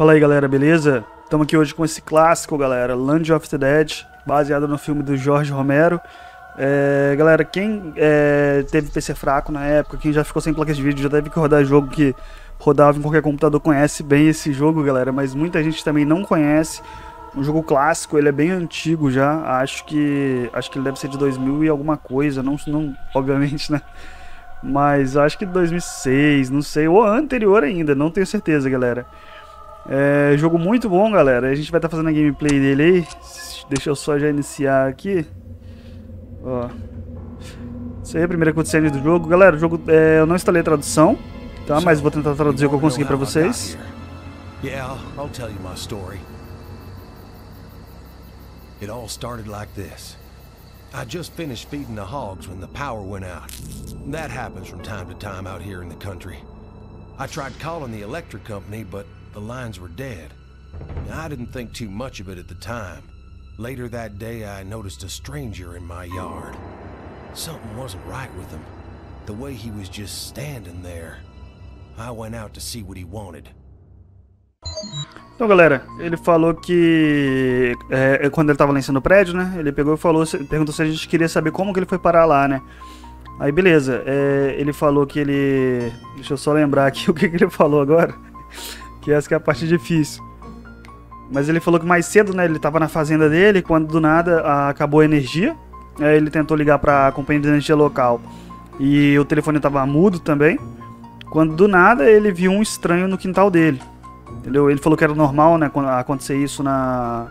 Fala aí galera, beleza? Estamos aqui hoje com esse clássico, galera, Land of the Dead, baseado no filme do Jorge Romero. É, galera, quem é, teve PC fraco na época, quem já ficou sem placas de vídeo, já deve que rodar jogo que rodava em qualquer computador, conhece bem esse jogo, galera, mas muita gente também não conhece. Um jogo clássico, ele é bem antigo já, acho que acho que ele deve ser de 2000 e alguma coisa, não, não obviamente, né? Mas acho que 2006, não sei, ou anterior ainda, não tenho certeza, galera. É, jogo muito bom, galera. A gente vai estar tá fazendo a gameplay dele aí. Deixa eu só já iniciar aqui. Ó. Isso aí é a primeira cutscene do jogo. Galera, o jogo, é, eu não instalei a tradução, tá? Mas vou tentar traduzir o que eu consegui pra vocês. Yeah, I'll tell you my story. It all started like this. I just finished feeding the hogs when the power went out. That happens from time to time out here in the country. I tried calling the electric company, but the lines were dead. I didn't think too much of it at the time. Later that day, I noticed a stranger in my yard. Something wasn't right with him. The way he was just standing there. I went out to see what he wanted. Então, galera, ele falou que é, quando ele estava lá em cima do prédio, né? Ele pegou e falou, perguntou se a gente queria saber como que ele foi parar lá, né? Aí, beleza. É, ele falou que ele. Deixa eu só lembrar aqui o que, que ele falou agora que essa que é a parte difícil. Mas ele falou que mais cedo, né, ele estava na fazenda dele, quando do nada a, acabou a energia. Aí ele tentou ligar para a companhia de energia local e o telefone estava mudo também. Quando do nada ele viu um estranho no quintal dele. Entendeu? Ele falou que era normal, né, acontecer isso na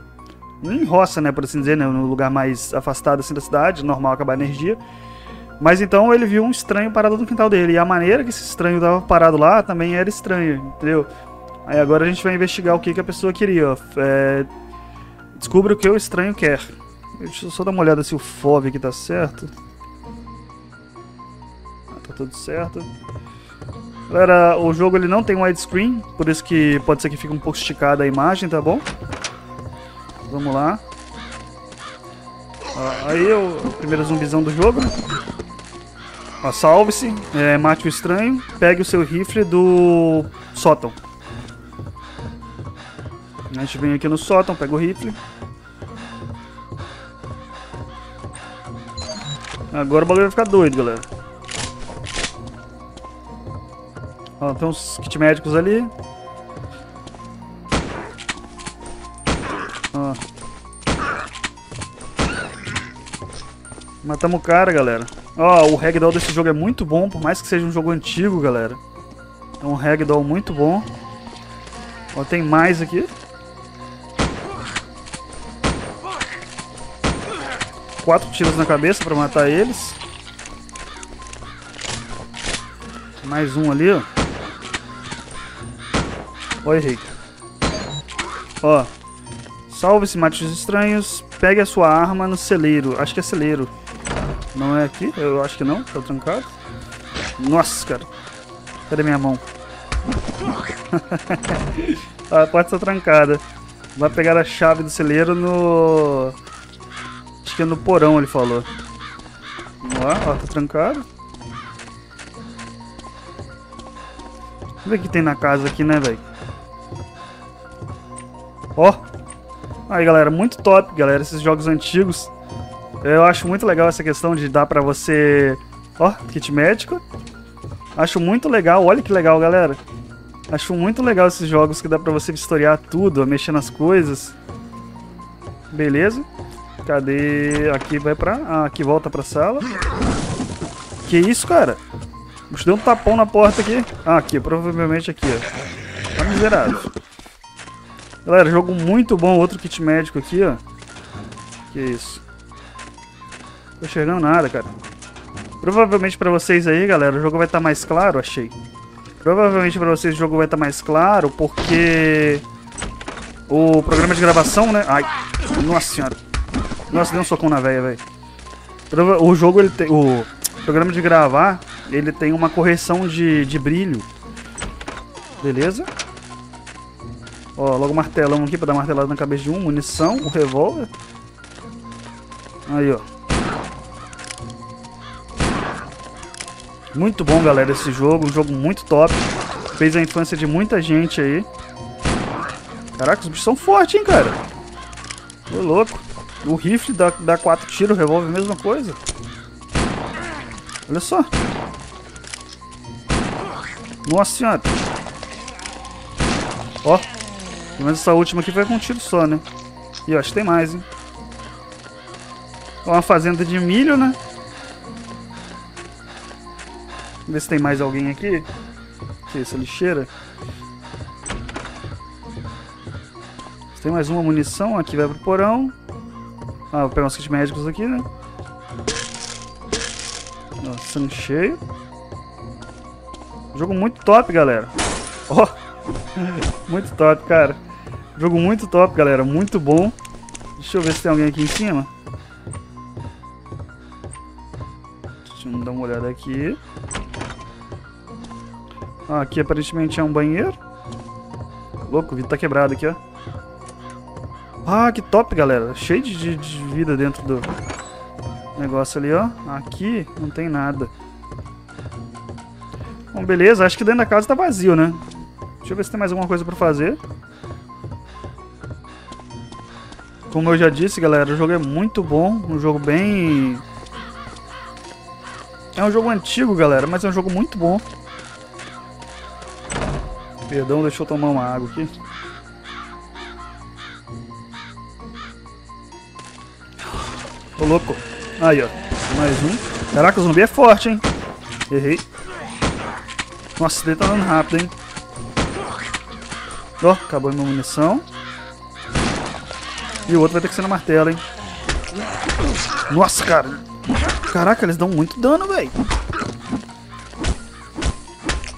em roça, né, por assim dizer, né, no lugar mais afastado assim da cidade, normal acabar a energia. Mas então ele viu um estranho parado no quintal dele. E a maneira que esse estranho estava parado lá também era estranha, entendeu? Aí agora a gente vai investigar o que, que a pessoa queria. É... Descubra o que o estranho quer. Deixa eu só dar uma olhada se o FOV aqui tá certo. Ah, tá tudo certo. Galera, o jogo ele não tem widescreen, por isso que pode ser que fique um pouco esticada a imagem, tá bom? Vamos lá. Ah, aí o, primeiro zumbizão do jogo, né? Salve-se, é, mate o estranho, pegue o seu rifle do sótão. A gente vem aqui no sótão, pega o rifle. Agora o bagulho vai ficar doido, galera. Ó, tem uns kit médicos ali. Ó. Matamos o cara, galera. Ó, o ragdoll desse jogo é muito bom, por mais que seja um jogo antigo, galera. É um ragdoll muito bom. Ó, tem mais aqui. Quatro tiros na cabeça pra matar eles. Mais um ali, ó. Oi, Henrique. Ó. Salve-se, mate os estranhos. Pegue a sua arma no celeiro. Acho que é celeiro. Não é aqui? Eu acho que não. Tá trancado. Nossa, cara. Cadê minha mão? a porta tá trancada. Vai pegar a chave do celeiro no que é no porão, ele falou. Vamos lá, ó, tá trancado. Vamos ver o que tem na casa aqui, né, velho? Ó. Aí, galera, muito top, galera, esses jogos antigos. Eu acho muito legal essa questão de dar pra você... Ó, kit médico. Acho muito legal, olha que legal, galera. Acho muito legal esses jogos que dá pra você historiar tudo, mexer nas coisas. Beleza. Cadê? Aqui vai pra... Ah, aqui volta pra sala. Que isso, cara? Bicho deu um tapão na porta aqui. Ah, aqui, provavelmente aqui, ó. Tá miserável. Galera, jogo muito bom. Outro kit médico aqui, ó. Que isso. Tô enxergando nada, cara. Provavelmente pra vocês aí, galera, o jogo vai estar tá mais claro, achei. Provavelmente pra vocês o jogo vai estar tá mais claro, porque... O programa de gravação, né? Ai, nossa senhora. Nossa, deu um socão na veia, velho. O jogo, ele tem... O programa de gravar, ele tem uma correção de, de brilho. Beleza? Ó, logo martelão aqui pra dar martelada na cabeça de um. Munição, o revólver. Aí, ó. Muito bom, galera, esse jogo. Um jogo muito top. Fez a infância de muita gente aí. Caraca, os bichos são fortes, hein, cara. Tô louco. O rifle dá, dá quatro tiros, o revólver é a mesma coisa. Olha só. Nossa senhora. Ó. Pelo menos essa última aqui foi com um tiro só, né? E ó, acho que tem mais, hein? Ó, uma fazenda de milho, né? Vamos ver se tem mais alguém aqui. Que é essa lixeira? Tem mais uma munição, aqui vai pro porão. Ah, vou pegar uns kits médicos aqui, né? Ó, sangue cheio. Jogo muito top, galera. Ó, oh, muito top, cara. Jogo muito top, galera. Muito bom. Deixa eu ver se tem alguém aqui em cima. Deixa eu dar uma olhada aqui. Ah, aqui aparentemente é um banheiro. Louco, o vidro tá quebrado aqui, ó. Ah, que top, galera. Cheio de, de vida dentro do negócio ali, ó. Aqui não tem nada. Bom, beleza. Acho que dentro da casa tá vazio, né? Deixa eu ver se tem mais alguma coisa pra fazer. Como eu já disse, galera, o jogo é muito bom. Um jogo bem... É um jogo antigo, galera, mas é um jogo muito bom. Perdão, deixa eu tomar uma água aqui. Louco. Aí, ó. Mais um. Caraca, o zumbi é forte, hein? Errei. Nossa, ele tá dando rápido, hein? Ó, acabou a minha munição. E o outro vai ter que ser no martelo, hein? Nossa, cara. Caraca, eles dão muito dano, velho.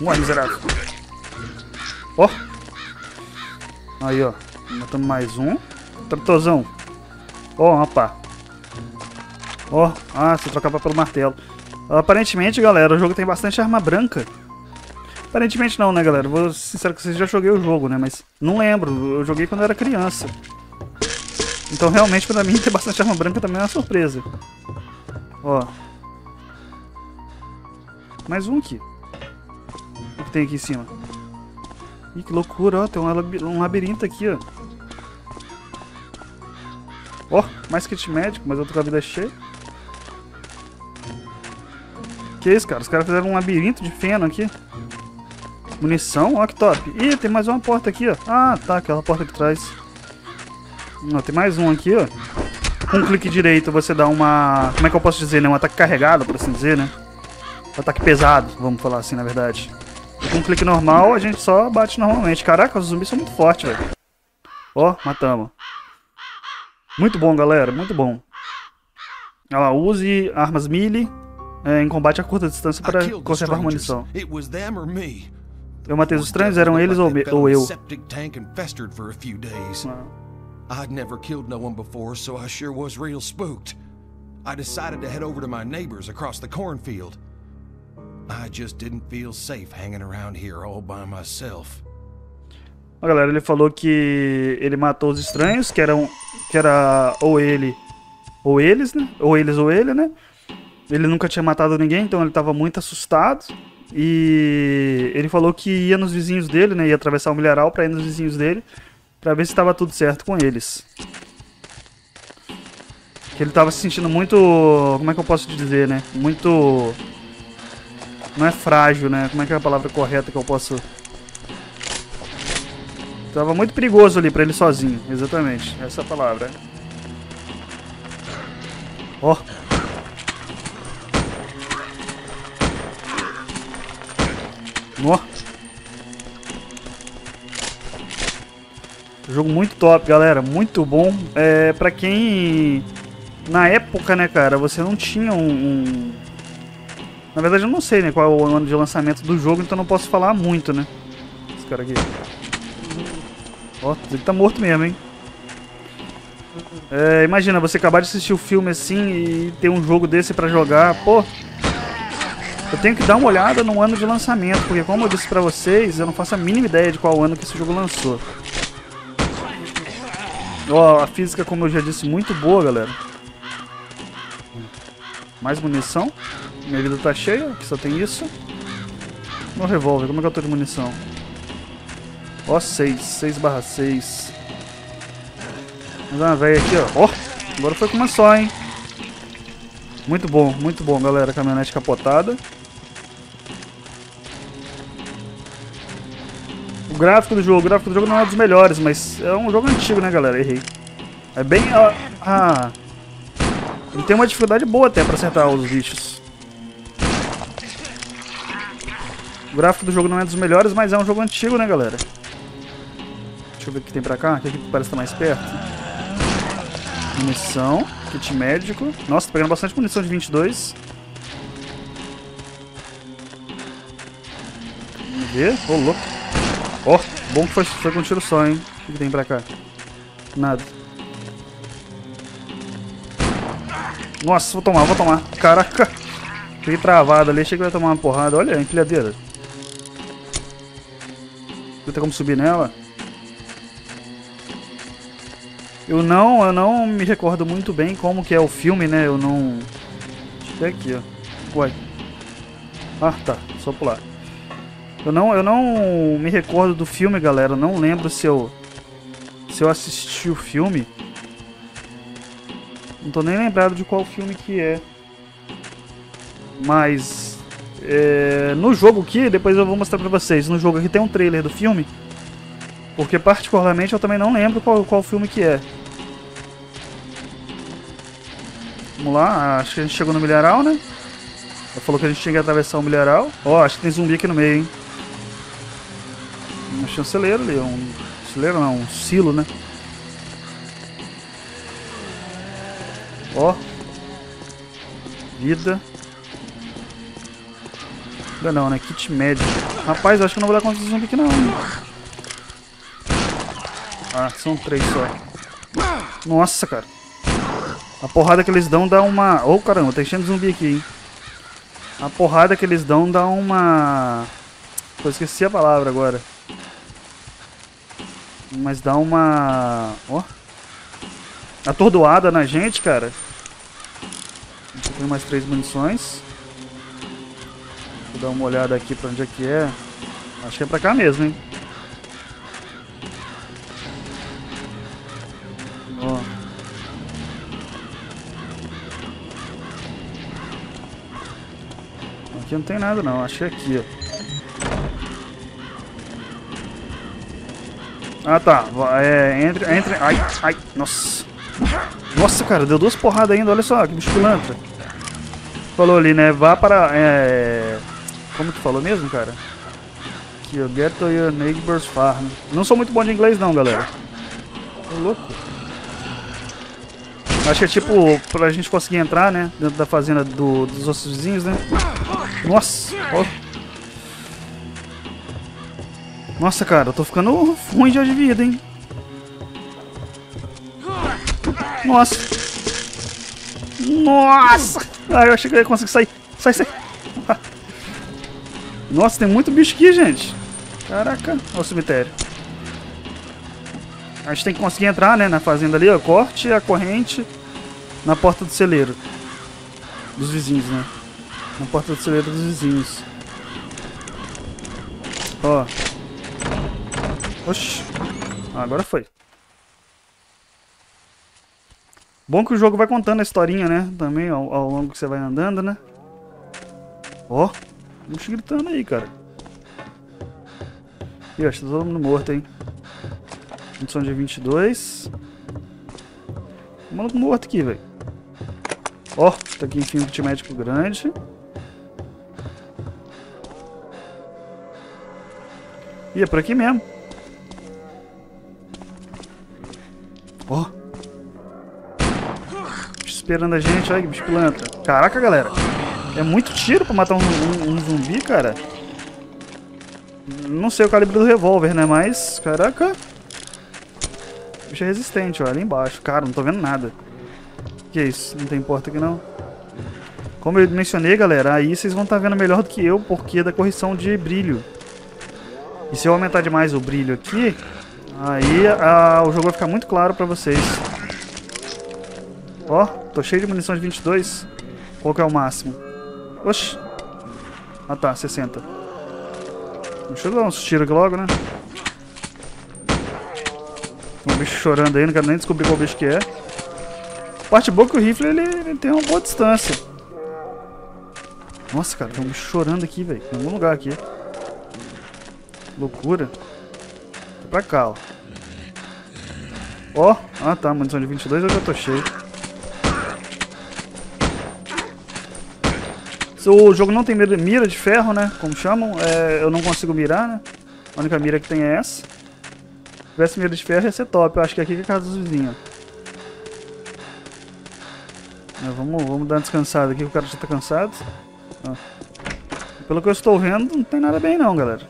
Ué, miserável. Ó. Aí, ó. Matamos mais um. Tratozão. Ó, rapaz. Ó, oh, ah, se trocava pelo martelo. Aparentemente, galera, o jogo tem bastante arma branca. Aparentemente não, né, galera? Vou sincero que vocês já joguei o jogo, né? Mas não lembro. Eu joguei quando eu era criança. Então, realmente, pra mim, ter bastante arma branca também é uma surpresa. Ó. Mais um aqui. O que tem aqui em cima? Ih, que loucura, ó. Tem um labirinto aqui, ó. Ó, mais kit médico, mas eu tô com a vida cheia. Que isso, cara? Os caras fizeram um labirinto de feno aqui. Munição, ó que top. Ih, tem mais uma porta aqui, ó. Ah, tá, aquela porta que traz. Ó, tem mais um aqui, ó. Com um clique direito você dá uma... Como é que eu posso dizer, né? Um ataque carregado, por assim dizer, né? Um ataque pesado, vamos falar assim, na verdade. com um clique normal, a gente só bate normalmente. Caraca, os zumbis são muito fortes, velho. Ó, matamos. Muito bom, galera, muito bom. Lá, use armas melee é, em combate a curta distância para conservar munição. Eu matei os estranhos, eram eles ou, ou eu? I'd never killed no one before, so I sure was real spooked. I decided to head over to my neighbors across the cornfield. I just didn't feel safe hanging around here all by myself. Ó, galera, ele falou que ele matou os estranhos, que eram que era ou ele ou eles, né? Ou eles ou ele, né? Ele nunca tinha matado ninguém, então ele estava muito assustado. E ele falou que ia nos vizinhos dele, né? Ia atravessar o milharal para ir nos vizinhos dele, para ver se estava tudo certo com eles. Que ele estava se sentindo muito, como é que eu posso dizer, né? Muito não é frágil, né? Como é que é a palavra correta que eu posso Tava muito perigoso ali pra ele sozinho, exatamente. Essa palavra. Ó. Oh. Ó. Jogo muito top, galera. Muito bom. É, pra quem... Na época, né, cara, você não tinha um, um... Na verdade, eu não sei, né, qual é o ano de lançamento do jogo, então não posso falar muito, né. Esse cara aqui. Ó, ele tá morto mesmo, hein. É, imagina, você acabar de assistir o filme assim e ter um jogo desse pra jogar. Pô, eu tenho que dar uma olhada no ano de lançamento, porque como eu disse pra vocês, eu não faço a mínima ideia de qual ano que esse jogo lançou. Ó, a física, como eu já disse, muito boa, galera. Mais munição. Minha vida tá cheia, aqui só tem isso. Meu revólver, como é que eu tô de munição? Ó, 6. 6 barra 6. Vamos uma velha aqui, ó. Ó, agora foi com uma só, hein. Muito bom, muito bom, galera. Caminhonete capotada. Gráfico do jogo, o gráfico do jogo não é dos melhores, mas é um jogo antigo, né, galera? Errei. É bem... Ah, ele tem uma dificuldade boa até pra acertar os bichos. O gráfico do jogo não é dos melhores, mas é um jogo antigo, né, galera? Deixa eu ver o que tem pra cá. O que aqui parece estar mais perto? Munição. Kit médico. Nossa, tô pegando bastante munição de 22. Vamos ver. Ô, oh, louco. Ó, oh, bom que foi, foi com tiro só, hein? O que tem pra cá? Nada. Nossa, vou tomar, vou tomar. Caraca. Fiquei travado ali, achei que ia tomar uma porrada. Olha a empilhadeira. Não tem como subir nela? Eu não, eu não me recordo muito bem como que é o filme, né? Eu não... Ver aqui, ó. Uai. Ah, tá. Só pular. Eu não, eu não me recordo do filme, galera. Eu não lembro se eu... Se eu assisti o filme. Não tô nem lembrado de qual filme que é. Mas... É, no jogo aqui, depois eu vou mostrar pra vocês. No jogo aqui tem um trailer do filme. Porque particularmente eu também não lembro qual, qual filme que é. Vamos lá, acho que a gente chegou no milharal, né? Ele falou que a gente tinha que atravessar o milharal. Ó, oh, acho que tem zumbi aqui no meio, hein? Um chanceleiro ali, um... Chanceleiro não, um silo, né? Ó. Vida. Ainda não, né? Kit médio. Rapaz, acho que não vou dar conta do zumbi aqui não. Ah, são três só. Nossa, cara. A porrada que eles dão dá uma... Ô, oh, caramba, tá enchendo de zumbi aqui, hein? A porrada que eles dão dá uma... Eu esqueci a palavra agora. Mas dá uma... Ó. Oh. Atordoada na gente, cara. Tem mais três munições. Vou dar uma olhada aqui pra onde é que é. Acho que é pra cá mesmo, hein? Aqui não tem nada não, acho que é aqui, ó. Ah tá, é, entre, entre, ai, ai, nossa. Nossa, cara, deu duas porradas ainda, olha só, que bicho pilantra. Falou ali, né, vá para, é... Como que falou mesmo, cara? Ó, get to your neighbor's farm. Não sou muito bom de inglês não, galera. Tô louco. Acho que é tipo, pra gente conseguir entrar, né, dentro da fazenda do, dos nossos vizinhos, né? Nossa! Ó. Nossa, cara, eu tô ficando ruim de vida, hein? Nossa! Nossa! Ah, eu achei que eu ia conseguir sair. Sai, sai! Nossa, tem muito bicho aqui, gente. Caraca, olha o cemitério. A gente tem que conseguir entrar, né, na fazenda ali, ó. Corte a corrente na porta do celeiro. Dos vizinhos, né? Na porta do celeiro dos vizinhos. Ó. Oxi. Ah, agora foi. Bom que o jogo vai contando a historinha, né? Também ao, ao longo que você vai andando, né? Ó. Vamos gritando aí, cara. Ih, acho que tá todo mundo morto, hein? Condição de 22. Tem maluco morto aqui, velho. Ó, tá aqui enfim um kit médico grande. E é por aqui mesmo. Ó. Oh. Esperando a gente. Olha que bicho pilantra. Caraca, galera. É muito tiro pra matar um, um, um zumbi, cara. Não sei o calibre do revólver, né? Mas, caraca. Bicho é resistente, ó. Ali embaixo. Cara, não tô vendo nada. Que é isso? Não tem porta aqui, não? Como eu mencionei, galera, aí vocês vão estar tá vendo melhor do que eu, porque é da correção de brilho. E se eu aumentar demais o brilho aqui, aí a, o jogo vai ficar muito claro pra vocês. Ó, tô cheio de munição de 22. Qual que é o máximo? Oxi. Ah tá, 60. Deixa eu dar uns tiros aqui logo, né? Tem um bicho chorando aí, não quero nem descobrir qual bicho que é. Parte boa que o rifle ele, ele tem uma boa distância. Nossa, cara, tem um bicho chorando aqui, velho. Em algum lugar aqui. Loucura. Pra cá, ó. Ó, ah tá, munição de 22 eu já tô cheio. O jogo não tem mira de ferro, né? Como chamam. É, eu não consigo mirar, né? A única mira que tem é essa. Se tivesse mira de ferro ia ser top. Eu acho que aqui é a casa dos vizinhos. É, vamos, vamos dar uma descansada aqui, o cara já tá cansado. Ó. Pelo que eu estou vendo, não tem nada bem não, galera.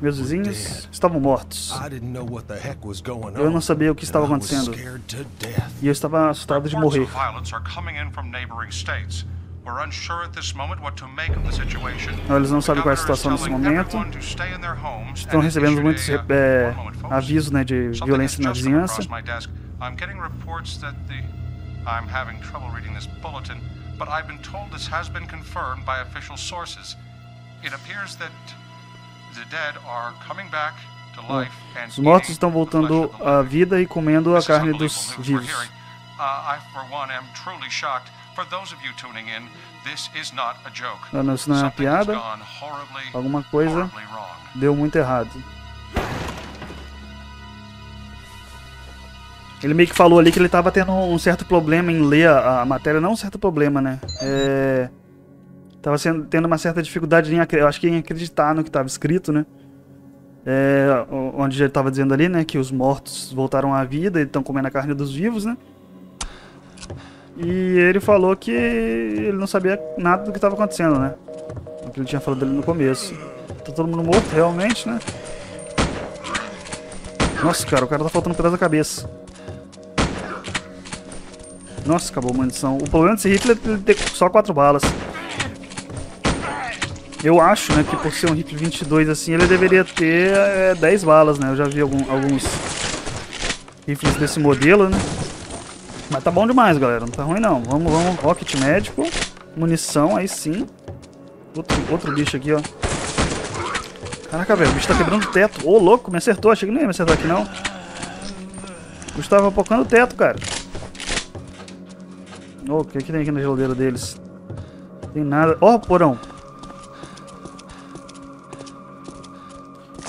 Meus vizinhos estavam mortos. Eu não sabia o que estava acontecendo. E eu estava assustado de morrer. Eles não sabem qual é a situação nesse momento. Estão recebendo muitos é, avisos né, de violência na vizinhança. I'm getting reports that the... I'm having trouble reading this bulletin, but I've been told this has been confirmed by official sources. It appears that Os mortos estão voltando à vida e comendo a carne dos vivos. I, for one, am truly shocked. For those of you tuning in, this is not a joke. Não, isso não é uma piada. Alguma coisa deu muito errado. Ele meio que falou ali que ele tava tendo um certo problema em ler a, a matéria, não um certo problema, né? É, tava sendo, tendo uma certa dificuldade em, eu acho que em acreditar no que estava escrito, né? É, onde ele estava dizendo ali, né, que os mortos voltaram à vida e estão comendo a carne dos vivos, né? E ele falou que ele não sabia nada do que estava acontecendo, né? O que ele tinha falado ali no começo. Tá todo mundo morto, realmente, né? Nossa, cara, o cara tá faltando um pedaço da cabeça. Nossa, acabou a munição. O problema desse rifle é ele ter só 4 balas. Eu acho, né, que por ser um rifle 22 assim, ele deveria ter é, 10 balas, né? Eu já vi algum, alguns rifles desse modelo, né? Mas tá bom demais, galera. Não tá ruim, não. Vamos, vamos. Rocket médico. Munição, aí sim. Outro, outro bicho aqui, ó. Caraca, velho. O bicho tá quebrando o teto. Ô, louco. Me acertou. Achei que não ia me acertar aqui, não. O bicho tava pocando o teto, cara. Oh, o que, que tem aqui na geladeira deles? Tem nada. Ó, oh, porão.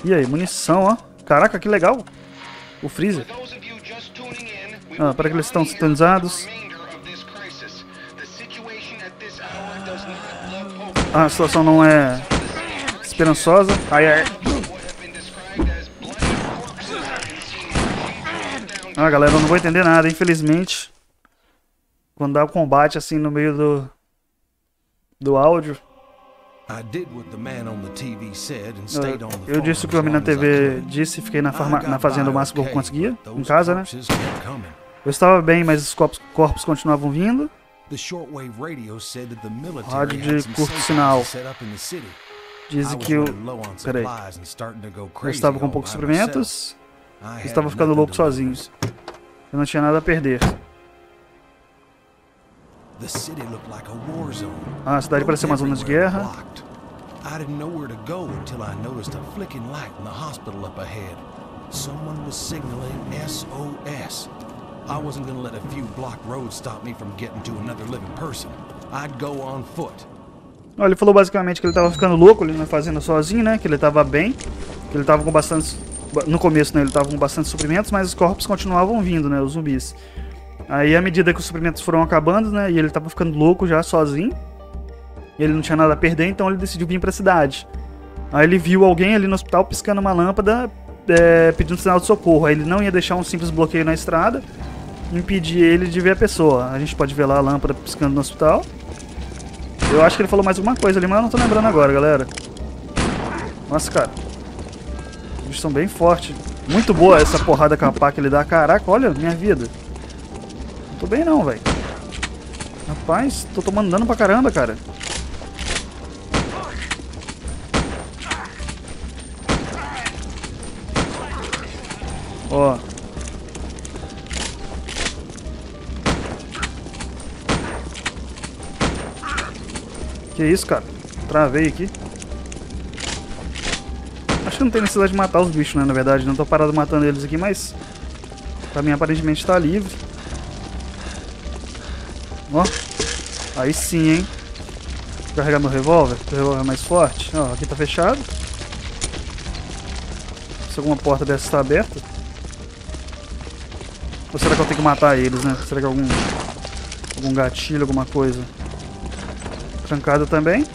E aí, munição, ó. Caraca, que legal. O freezer. Ah, para que eles estão sintonizados. Ah, a situação não é esperançosa. Ai, ai. Ah, galera, eu não vou entender nada, infelizmente. Quando dá o combate assim no meio do do áudio. Eu, eu disse o que o homem na TV disse e fiquei na, farma, na fazenda o máximo que eu conseguia, em casa, né? Eu estava bem, mas os corpos, corpos continuavam vindo. Rádio de curto sinal. Dizem que eu. Peraí. Eu estava com poucos suprimentos. Estava ficando louco sozinho. Eu não tinha nada a perder. Ah, a cidade parecia uma zona de guerra. I didn't know where to go until I noticed a flicking light in the hospital up ahead. Someone was signaling SOS. I wasn't gonna let a few blocked roads stop me from getting to another living person. I'd go on foot. Ele falou basicamente que ele tava ficando louco ali na fazenda sozinho, né? Que ele tava bem, que ele tava com bastante... No começo, né? Ele tava com bastante suprimentos, mas os corpos continuavam vindo, né? Os zumbis. Aí, à medida que os suprimentos foram acabando, né? E ele tava ficando louco já, sozinho. Ele não tinha nada a perder, então ele decidiu vir pra cidade. Aí ele viu alguém ali no hospital piscando uma lâmpada, é, pedindo sinal de socorro. Aí ele não ia deixar um simples bloqueio na estrada, impedir ele de ver a pessoa. A gente pode ver lá a lâmpada piscando no hospital. Eu acho que ele falou mais alguma coisa ali, mas eu não tô lembrando agora, galera. Nossa, cara. Bichos são bem fortes. Muito boa essa porrada capá que ele dá. Caraca, olha minha vida. Tô bem não, velho. Rapaz, tô tomando dano pra caramba, cara. Ó. Que isso, cara? Travei aqui. que não tem necessidade de matar os bichos, né? Na verdade, não tô parado matando eles aqui, mas... Pra mim, aparentemente, tá livre. Ó. Aí sim, hein? Vou carregar meu revólver, o revólver é mais forte. Ó, aqui tá fechado. Se alguma porta dessa está aberta. Ou será que eu tenho que matar eles, né? Será que algum... Algum gatilho, alguma coisa? Trancada também.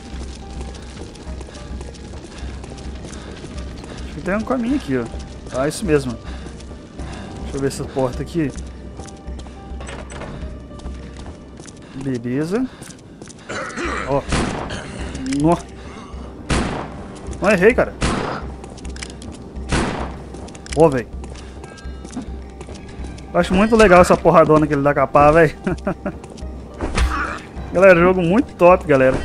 Acho que tem um caminho aqui, ó. Ah, isso mesmo. Deixa eu ver essa porta aqui. Beleza. Ó. Nó. Não errei, cara. Ó, velho. Acho muito legal essa porradona que ele dá com a pá, velho. galera, jogo muito top, galera.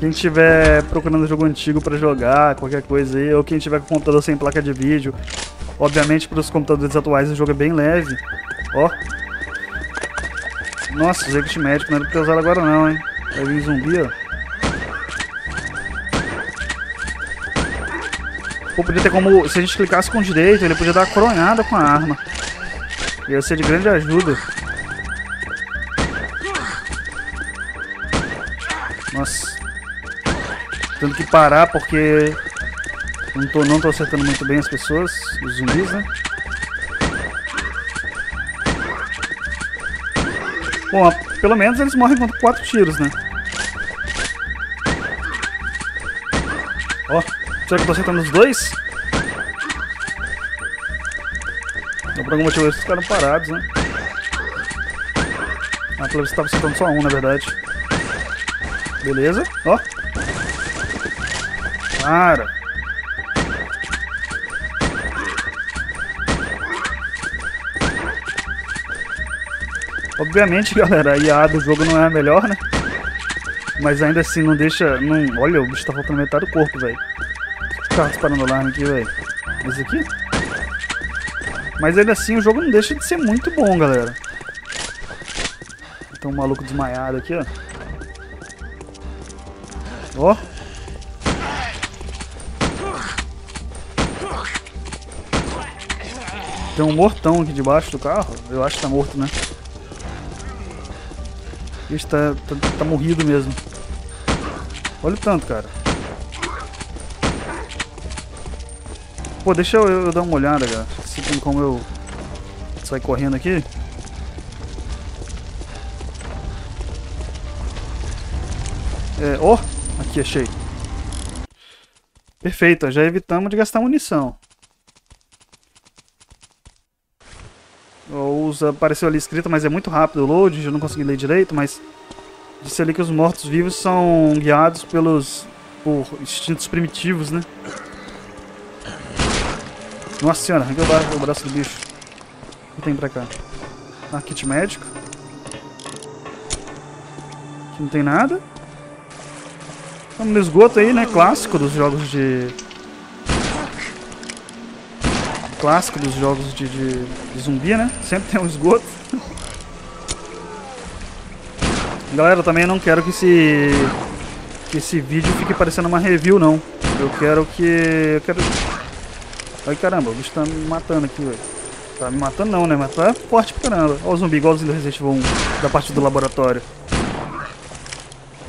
Quem estiver procurando jogo antigo pra jogar, qualquer coisa aí, ou quem tiver com computador sem placa de vídeo, obviamente para os computadores atuais o jogo é bem leve. Ó. Nossa, os Exit médico não era pra ter usado agora não, hein. Vai vir zumbi, ó. Pô, podia ter como... Se a gente clicasse com o direito, ele podia dar coronhada com a arma. Ia ser de grande ajuda. Nossa. Tendo que parar porque... Não tô, não tô acertando muito bem as pessoas, os zumbis, né? Bom, pelo menos eles morrem com quatro tiros, né? Ó, será que eu tô acertando os dois? Então, por algum motivo eles ficaram parados, né? Ah, pelo visto tava acertando só um, na verdade. Beleza, ó. Para. Obviamente, galera, a IA do jogo não é a melhor, né? Mas ainda assim não deixa... Não... Olha, o bicho tá faltando metade do corpo, velho. Tá disparando alarme aqui, velho. Esse aqui? Mas ainda assim o jogo não deixa de ser muito bom, galera. Tem um maluco desmaiado aqui, ó. Ó. Tem um mortão aqui debaixo do carro. Eu acho que tá morto, né? Ixi, tá, tá, tá morrido mesmo. Olha o tanto, cara. Pô, deixa eu, eu dar uma olhada, cara. Se tem como eu sair correndo aqui. É, ó, oh, aqui achei. Perfeito, já evitamos de gastar munição. Usa, apareceu ali escrito, mas é muito rápido o load, eu não consegui ler direito, mas disse ali que os mortos-vivos são guiados pelos por instintos primitivos, né? Nossa senhora, arranquei o braço, o braço do bicho. O que tem pra cá? Ah, kit médico. Aqui não tem nada. Estamos no esgoto aí, né? Clássico dos jogos de clássico dos jogos de, de, de zumbi, né? Sempre tem um esgoto. Galera, eu também não quero que esse que esse vídeo fique parecendo uma review, não. Eu quero que... Eu quero... Ai, caramba, o bicho tá me matando aqui, velho. Tá me matando não, né? Mas tá forte pra caramba. Olha o zumbi, igualzinho do Resident Evil 1, da parte do laboratório.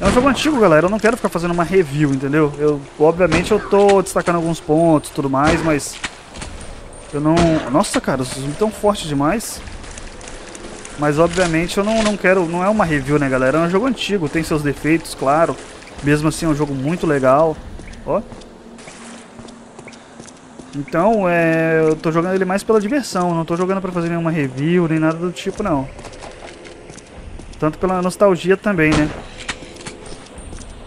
É um jogo antigo, galera. Eu não quero ficar fazendo uma review, entendeu? Eu, obviamente, eu tô destacando alguns pontos e tudo mais, mas... Eu não... Nossa, cara, os zumbis tão fortes demais. Mas, obviamente, eu não, não quero... Não é uma review, né, galera? É um jogo antigo, tem seus defeitos, claro. Mesmo assim, é um jogo muito legal. Ó. Então, é, eu tô jogando ele mais pela diversão. Não tô jogando pra fazer nenhuma review, nem nada do tipo, não. Tanto pela nostalgia também, né?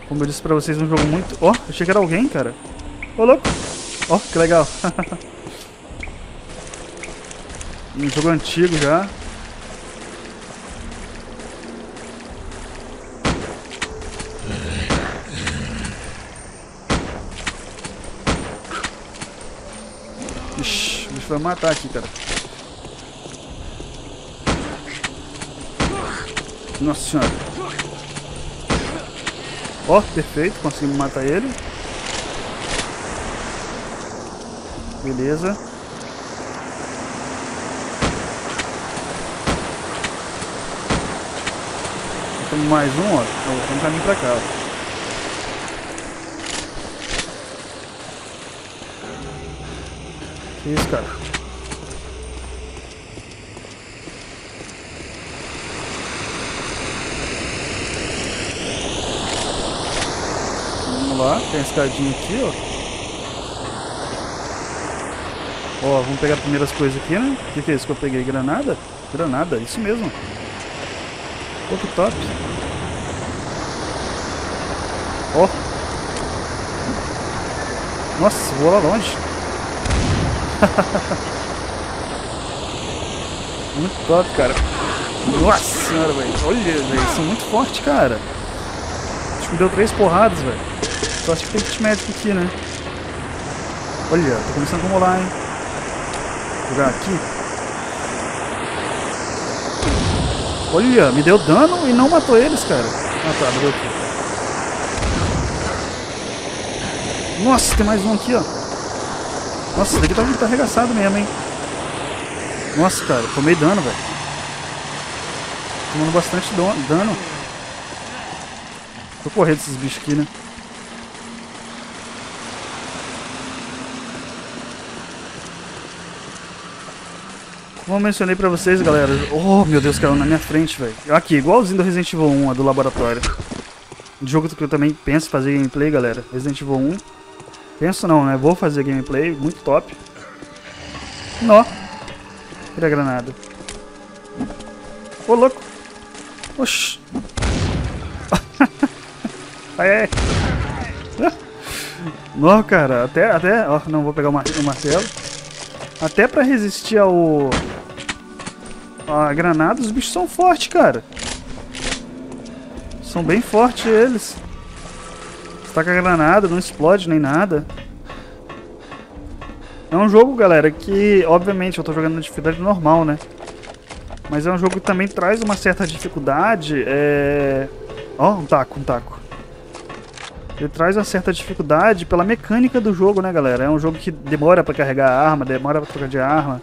Como eu disse pra vocês, um jogo muito... Ó, achei que era alguém, cara. Ô, louco. Ó, que legal. Um jogo antigo já. Ixi, vai matar aqui, cara. Nossa senhora. Ó, oh, perfeito, conseguimos matar ele. Beleza. Temos mais um, ó. Tem um caminho pra ó. Que isso, cara? Vamos lá, tem a escadinha aqui, ó. Ó, vamos pegar primeiras coisas aqui, né? O que, que é isso que eu peguei? Granada? Granada, isso mesmo. Pô, que top. Ó. Nossa, vou lá longe. muito top, cara. Nossa senhora, velho. Olha, velho, são muito fortes, cara. Acho que me deu três porradas, velho. Só acho que tem kit médico aqui, né? Olha, tô começando a acumular, hein? Vou jogar aqui. Olha, me deu dano e não matou eles, cara. Ah tá, deu aqui. Nossa, tem mais um aqui, ó. Nossa, esse daqui tá, tá arregaçado mesmo, hein? Nossa, cara, tomei dano, velho. Tomando bastante dano. Vou correr desses bichos aqui, né? Como eu mencionei pra vocês, galera. Oh, meu Deus, caiu na minha frente, velho. Aqui, igualzinho do Resident Evil 1, a do laboratório. Jogo que eu também penso fazer gameplay, galera. Resident Evil 1. Penso não, né? Vou fazer gameplay, muito top. Nó. Tira a granada. Ô, louco. Oxi. Ai, ai. Cara. Até, até... Ó, não vou pegar o martelo. Até pra resistir ao... A granada, os bichos são fortes, cara. São bem fortes eles. Taca a granada, não explode nem nada. É um jogo, galera, que obviamente eu tô jogando na dificuldade normal, né? Mas é um jogo que também traz uma certa dificuldade. É... Ó, oh, um taco, um taco. Ele traz uma certa dificuldade pela mecânica do jogo, né, galera? É um jogo que demora pra carregar a arma, demora pra trocar de arma.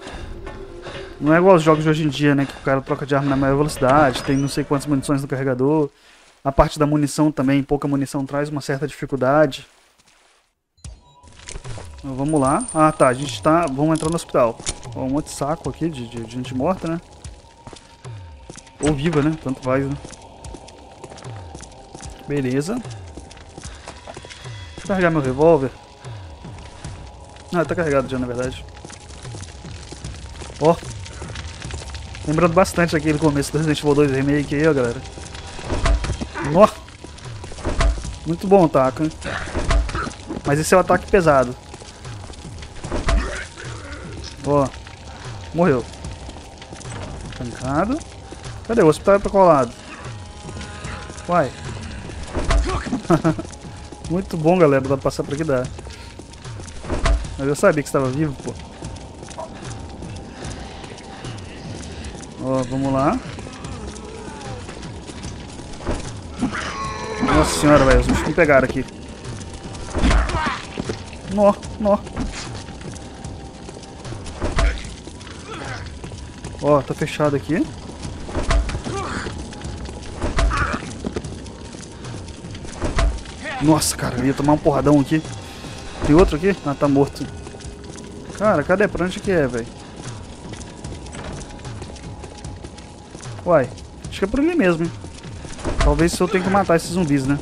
Não é igual os jogos de hoje em dia, né? Que o cara troca de arma na maior velocidade, tem não sei quantas munições no carregador. A parte da munição também, pouca munição traz uma certa dificuldade. Então, vamos lá. Ah, tá. A gente tá... Vamos entrar no hospital. Ó, um monte de saco aqui de, de, de gente morta, né? Ou viva, né? Tanto faz, né? Beleza. Deixa eu carregar meu revólver. Ah, tá carregado já, na verdade. Ó. Lembrando bastante aquele começo do Resident Evil 2 Remake aí, ó, galera. Nó. Muito bom o taco, hein? Mas esse é o ataque pesado. Ó. Morreu. Tancado. Cadê? O hospital é pra qual lado? Uai. Muito bom, galera. Dá pra passar por aqui, dá. Mas eu sabia que estava vivo, pô. Ó, vamos lá. Nossa senhora, velho. Os bichos me pegaram aqui. Nó, nó. Ó, tá fechado aqui. Nossa, cara, eu ia tomar um porradão aqui. Tem outro aqui? Ah, tá morto. Cara, cadê? Pra onde que é, velho? Uai, acho que é por ali mesmo? Talvez eu tenha que matar esses zumbis, né?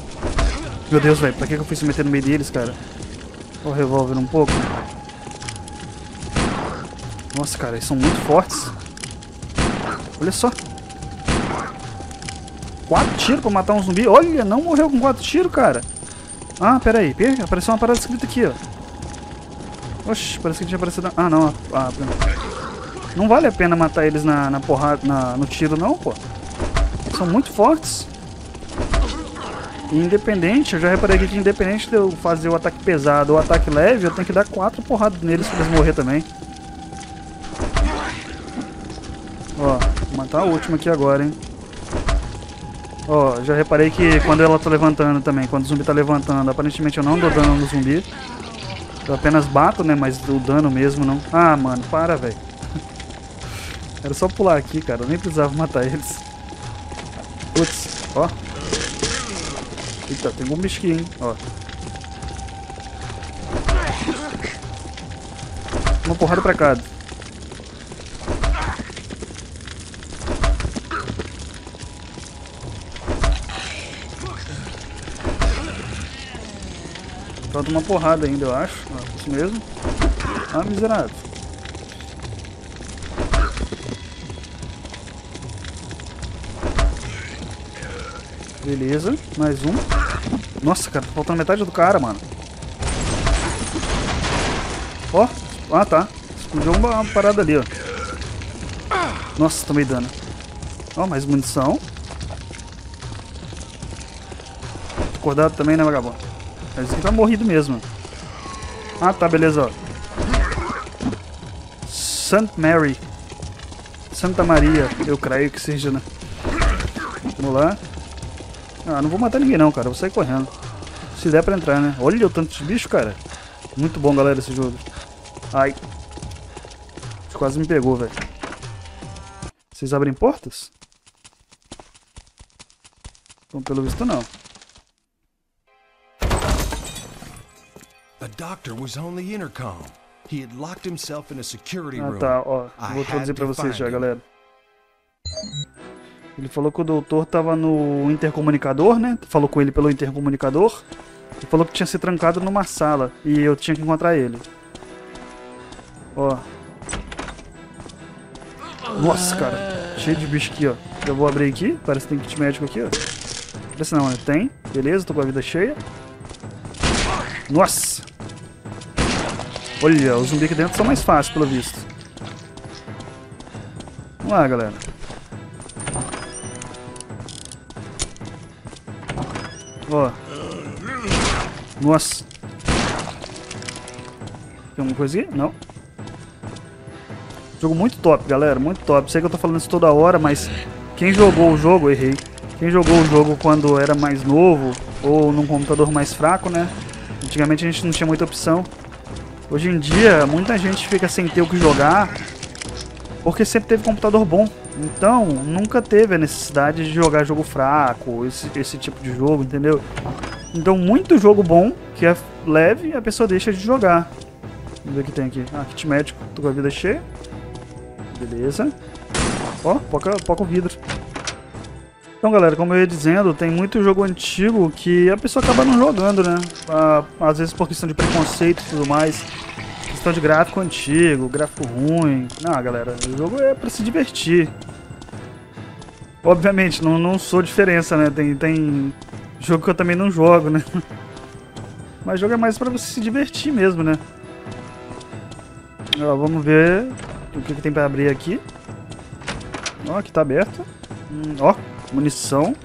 Meu Deus, velho, pra que eu fui se meter no meio deles, cara? Vou revólver um pouco. Nossa, cara, eles são muito fortes. Olha só. Quatro tiros pra matar um zumbi. Olha, não morreu com quatro tiros, cara. Ah, pera aí. Apareceu uma parada escrita aqui, ó. Oxi, parece que tinha aparecido... Ah, não. Ah, não vale a pena matar eles na, na porrada, na, no tiro, não, pô. São muito fortes. Independente, eu já reparei que independente de eu fazer o ataque pesado ou o ataque leve, eu tenho que dar quatro porradas neles pra eles morrer também. Ó, vou matar a última aqui agora, hein. Ó, já reparei que quando ela tá levantando também, quando o zumbi tá levantando, aparentemente eu não dou dano no zumbi. Eu apenas bato, né? Mas o dano mesmo não. Ah, mano, para, velho. Era só pular aqui, cara. Eu nem precisava matar eles. Putz, ó. Eita, tem um hein? Ó. Uma porrada pra cada. Falta uma porrada ainda, eu acho. Isso mesmo. Ah, miserável. Beleza, mais um. Nossa, cara, tá faltando metade do cara, mano. Ó, ah tá. Explodiu uma, parada ali, ó. Nossa, tomei dano. Ó, mais munição. Acordado também, né, vagabundo? Esse aqui tá morrido mesmo. Ah, tá, beleza, ó. St. Mary. Santa Maria, eu creio que seja, né? Vamos lá. Ah, não vou matar ninguém não, cara. Vou sair correndo. Se der pra entrar, né? Olha o tanto de bicho, cara. Muito bom, galera, esse jogo. Ai. Quase me pegou, velho. Vocês abrem portas? Bom, pelo visto não. The doctor was on the intercom. He had locked himself in a security Ah room. tá, ó. Vou traduzir pra vocês já, galera. Ele falou que o doutor tava no intercomunicador, né? Falou com ele pelo intercomunicador. E falou que tinha se trancado numa sala. E eu tinha que encontrar ele. Ó. Nossa, cara. Cheio de bicho aqui, ó. Eu vou abrir aqui. Parece que tem kit médico aqui, ó. Parece não, né? Tem. Beleza, tô com a vida cheia. Nossa! Olha, os zumbis aqui dentro são mais fáceis, pelo visto. Vamos lá, galera. Nossa. Tem alguma coisa aqui? Não. Jogo muito top, galera. Muito top. Sei que eu tô falando isso toda hora, mas quem jogou o jogo, errei. Quem jogou o jogo quando era mais novo ou num computador mais fraco, né? Antigamente a gente não tinha muita opção. Hoje em dia, muita gente fica sem ter o que jogar porque sempre teve computador bom. Então, nunca teve a necessidade de jogar jogo fraco, esse, esse tipo de jogo, entendeu? Então, muito jogo bom que é leve, a pessoa deixa de jogar. Vamos ver o que tem aqui. Ah, kit médico, tô com a vida cheia. Beleza. Ó, poca, poca o vidro. Então, galera, como eu ia dizendo, tem muito jogo antigo que a pessoa acaba não jogando, né? Ah, às vezes por questão de preconceito e tudo mais. Questão de gráfico antigo, gráfico ruim. Não, galera, o jogo é pra se divertir. Obviamente, não, não sou diferença, né? Tem, tem jogo que eu também não jogo, né? Mas jogo é mais pra você se divertir mesmo, né? Ó, vamos ver o que, que tem pra abrir aqui. Ó, aqui tá aberto. Hum, ó, munição.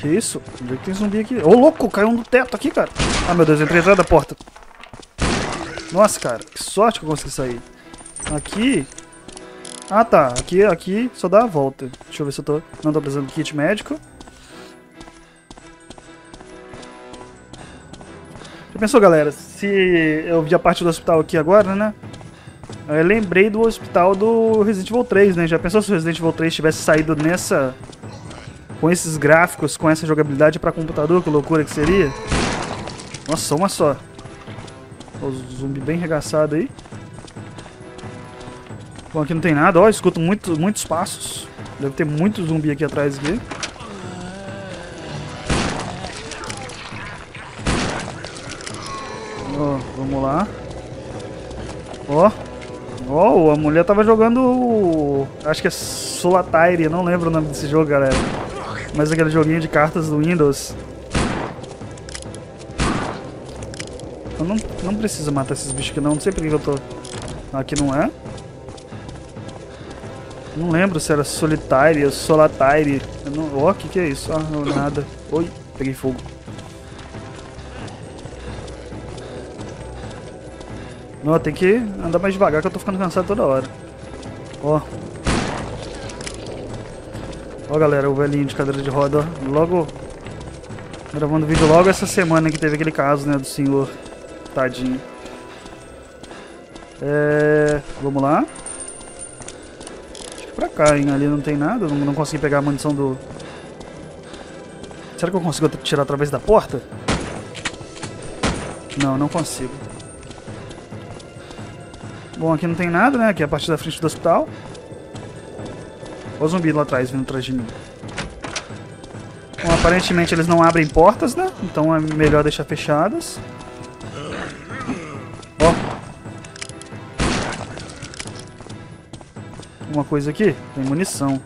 Que isso? Onde é que tem zumbi aqui? Ô, louco, caiu um do teto aqui, cara. Ah, meu Deus, entrei atrás da porta. Nossa, cara, que sorte que eu consegui sair. Aqui... Ah, tá. Aqui, aqui só dá a volta. Deixa eu ver se eu tô... Não tô precisando de kit médico. Já pensou, galera? Se eu vi a parte do hospital aqui agora, né? Eu lembrei do hospital do Resident Evil 3, né? Já pensou se o Resident Evil 3 tivesse saído nessa... Com esses gráficos, com essa jogabilidade pra computador, que loucura que seria? Nossa, uma só. O zumbi bem regaçado aí. Bom, aqui não tem nada. Ó, escuto muito, muitos passos. Deve ter muito zumbi aqui atrás aqui. Ó, vamos lá. Ó. Ó, a mulher tava jogando. Acho que é Solitaire, não lembro o nome desse jogo, galera. Mas aquele joguinho de cartas do Windows. Eu não, não preciso matar esses bichos aqui não, não sei por que que eu tô... Aqui não é. Não lembro se era Solitaire ou Solitaire. Eu não... Ó, o que que é isso? Ah, nada. Oi, peguei fogo. Não, tem que andar mais devagar que eu tô ficando cansado toda hora. Ó. Ó, galera, o velhinho de cadeira de roda, ó. Logo... Gravando vídeo logo essa semana que teve aquele caso, né, do senhor Tadinho. É... Vamos lá. Acho que pra cá, hein? Ali não tem nada. Não, não consegui pegar a munição do... Será que eu consigo tirar através da porta? Não, não consigo. Bom, aqui não tem nada, né? Aqui é a parte da frente do hospital. Olha o zumbi lá atrás, vindo atrás de mim. Bom, aparentemente eles não abrem portas, né? Então é melhor deixar fechadas. Ó. Uma coisa aqui. Tem munição.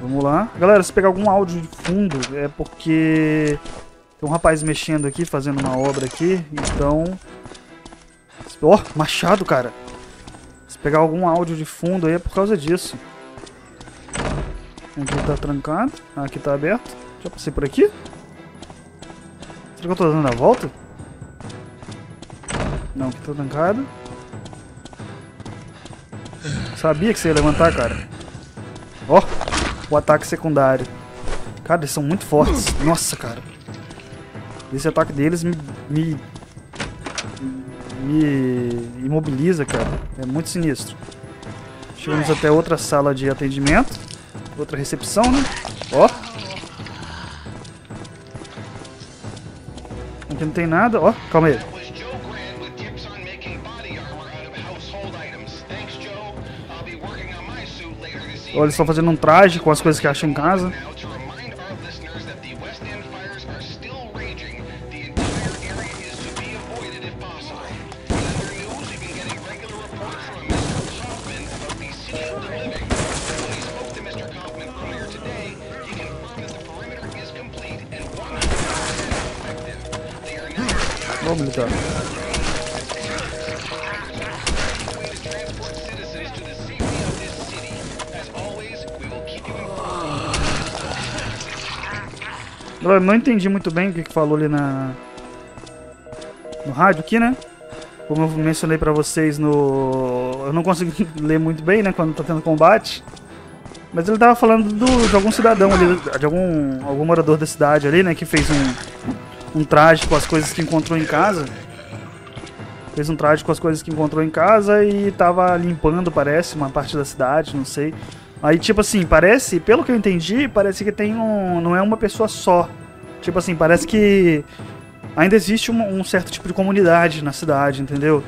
Vamos lá. Galera, se pegar algum áudio de fundo, é porque... Tem um rapaz mexendo aqui, fazendo uma obra aqui. Então... Ó, oh, machado, cara. Se pegar algum áudio de fundo aí é por causa disso. Aqui tá trancado. Aqui tá aberto. Já passei por aqui? Será que eu tô dando a volta? Não, aqui tá trancado. Sabia que você ia levantar, cara. Ó, oh, o ataque secundário. Cara, eles são muito fortes. Nossa, cara. Esse ataque deles me, me, me imobiliza, cara. É muito sinistro. Chegamos até outra sala de atendimento. Outra recepção, né? Ó. Aqui não tem nada. Ó, calma aí. Olha, eles estão fazendo um traje com as coisas que acham em casa. Eu não entendi muito bem o que, que falou ali na no rádio aqui, né? Como eu mencionei pra vocês no... Eu não consigo ler muito bem, né? Quando tá tendo combate. Mas ele tava falando do, de algum cidadão ali, de algum, algum morador da cidade ali, né? Que fez um, um traje com as coisas que encontrou em casa. Fez um traje com as coisas que encontrou em casa e tava limpando, parece, uma parte da cidade, não sei. Aí, tipo assim, parece, pelo que eu entendi, parece que tem um. Não é uma pessoa só. Tipo assim, parece que ainda existe um, um certo tipo de comunidade na cidade, entendeu?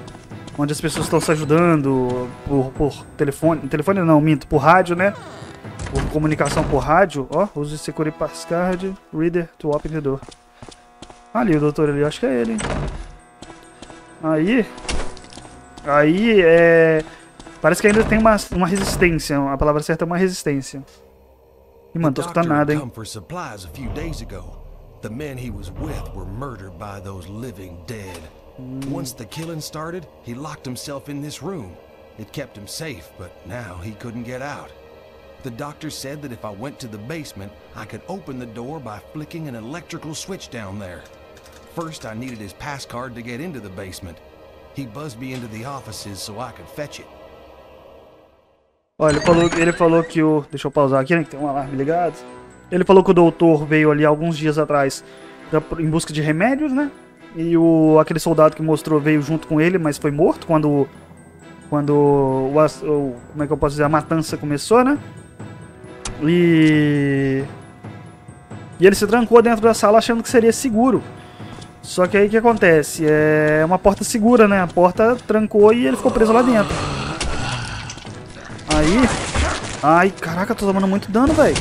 Onde as pessoas estão se ajudando por, por telefone. Telefone não, minto, por rádio, né? Por comunicação por rádio. Ó, use Security Passcard Reader to open the door. Ali, o doutor ali, acho que é ele, hein? Aí... Aí, é... Parece que ainda tem uma, uma resistência. A palavra certa é uma resistência. E, mano, tô escutando nada, hein? The men he was with were murdered by those living dead. Once the killing started, he locked himself in this room. It kept him safe, but now he couldn't get out. The doctor said that if I went to the basement, I could open the door by flicking an electrical switch down there. First, I needed his pass card to get into the basement. He buzzed me into the offices so I could fetch it. Olha, ele falou, ele falou que o... Deixa eu pausar aqui, né, que tem um alarme ligado. Ele falou que o doutor veio ali alguns dias atrás em busca de remédios, né? E o, aquele soldado que mostrou veio junto com ele, mas foi morto quando... Quando o, o, como é que eu posso dizer, a matança começou, né? E... E ele se trancou dentro da sala achando que seria seguro. Só que aí o que acontece? É uma porta segura, né? A porta trancou e ele ficou preso lá dentro. Aí... Ai, caraca, tô tomando muito dano, velho.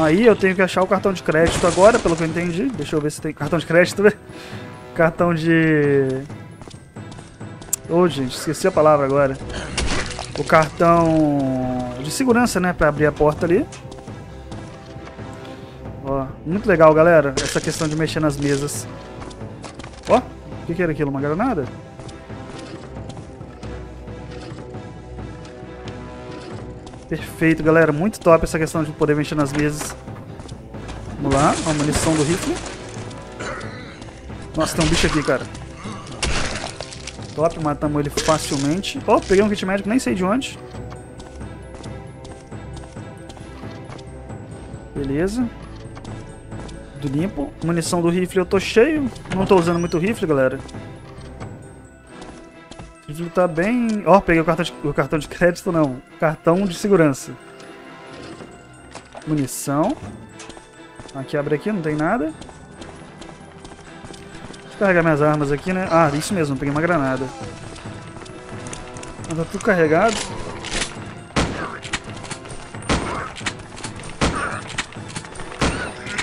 Aí eu tenho que achar o cartão de crédito agora, pelo que eu entendi. Deixa eu ver se tem cartão de crédito, velho. Cartão de... Ô, oh, gente, esqueci a palavra agora. O cartão de segurança, né? Pra abrir a porta ali. Ó, muito legal, galera, essa questão de mexer nas mesas. Ó, o que, que era aquilo? Uma granada? Perfeito, galera. Muito top essa questão de poder mexer nas mesas. Vamos lá, a munição do rifle. Nossa, tem um bicho aqui, cara. Top, matamos ele facilmente. Ó, oh, peguei um kit médico, nem sei de onde. Beleza. Tudo limpo. Munição do rifle eu tô cheio. Não tô usando muito rifle, galera. O rifle tá bem... Ó, oh, peguei o cartão, de... o cartão de crédito, não. Cartão de segurança. Munição. Aqui, abre aqui, não tem nada. Vou carregar minhas armas aqui, né? Ah, isso mesmo, peguei uma granada. Tá tudo carregado.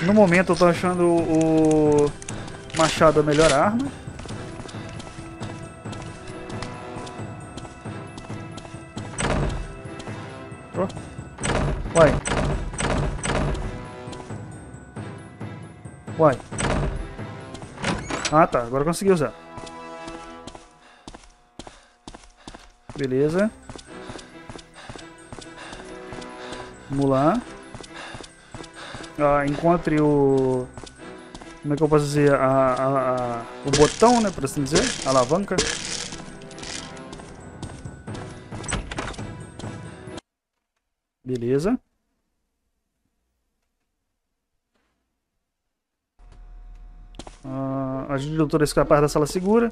No momento eu tô achando o machado a melhor arma. Uai. Uai. Ah tá, agora consegui usar. Beleza. Vamos lá. Ah, encontre o... Como é que eu posso dizer? A, a, a, o botão, né? Por assim dizer. A alavanca. Beleza. Ah, ajude o doutor a escapar da sala segura.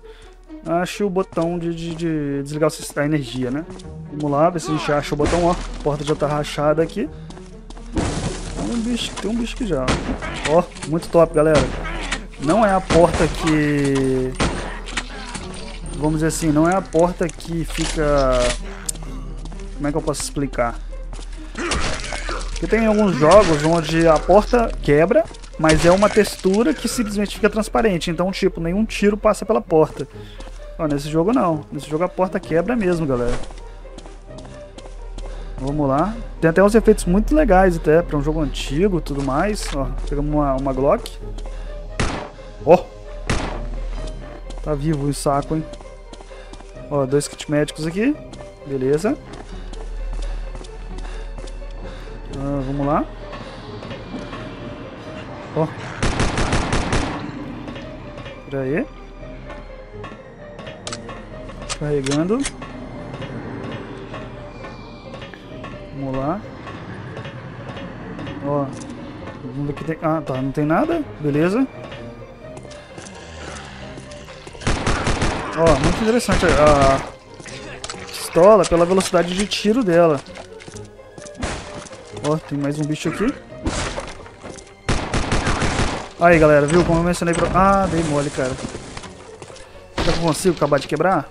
Ache o botão de, de, de desligar a energia, né? Vamos lá, ver se a gente acha o botão. Ó, a porta já tá rachada aqui. Tem um bicho, tem um bicho aqui já. Ó, muito top, galera. Não é a porta que... Vamos dizer assim, não é a porta que fica... Como é que eu posso explicar? Porque tem alguns jogos onde a porta quebra, mas é uma textura que simplesmente fica transparente. Então, tipo, nenhum tiro passa pela porta. Nesse jogo não. Nesse jogo a porta quebra mesmo, galera. Vamos lá. Tem até uns efeitos muito legais até, pra um jogo antigo e tudo mais. Ó, pegamos uma, uma Glock. Ó! Tá vivo o saco, hein? Ó, dois kits médicos aqui. Beleza. Ah, vamos lá. Ó. Pera aí. Carregando. Vamos lá. Ó. Vamos ver que tem... Ah, tá. Não tem nada. Beleza. Ó, muito interessante a pistola pela velocidade de tiro dela. Ó, tem mais um bicho aqui. Aí, galera, viu como eu mencionei pra... Ah, dei mole, cara. Será que eu consigo acabar de quebrar?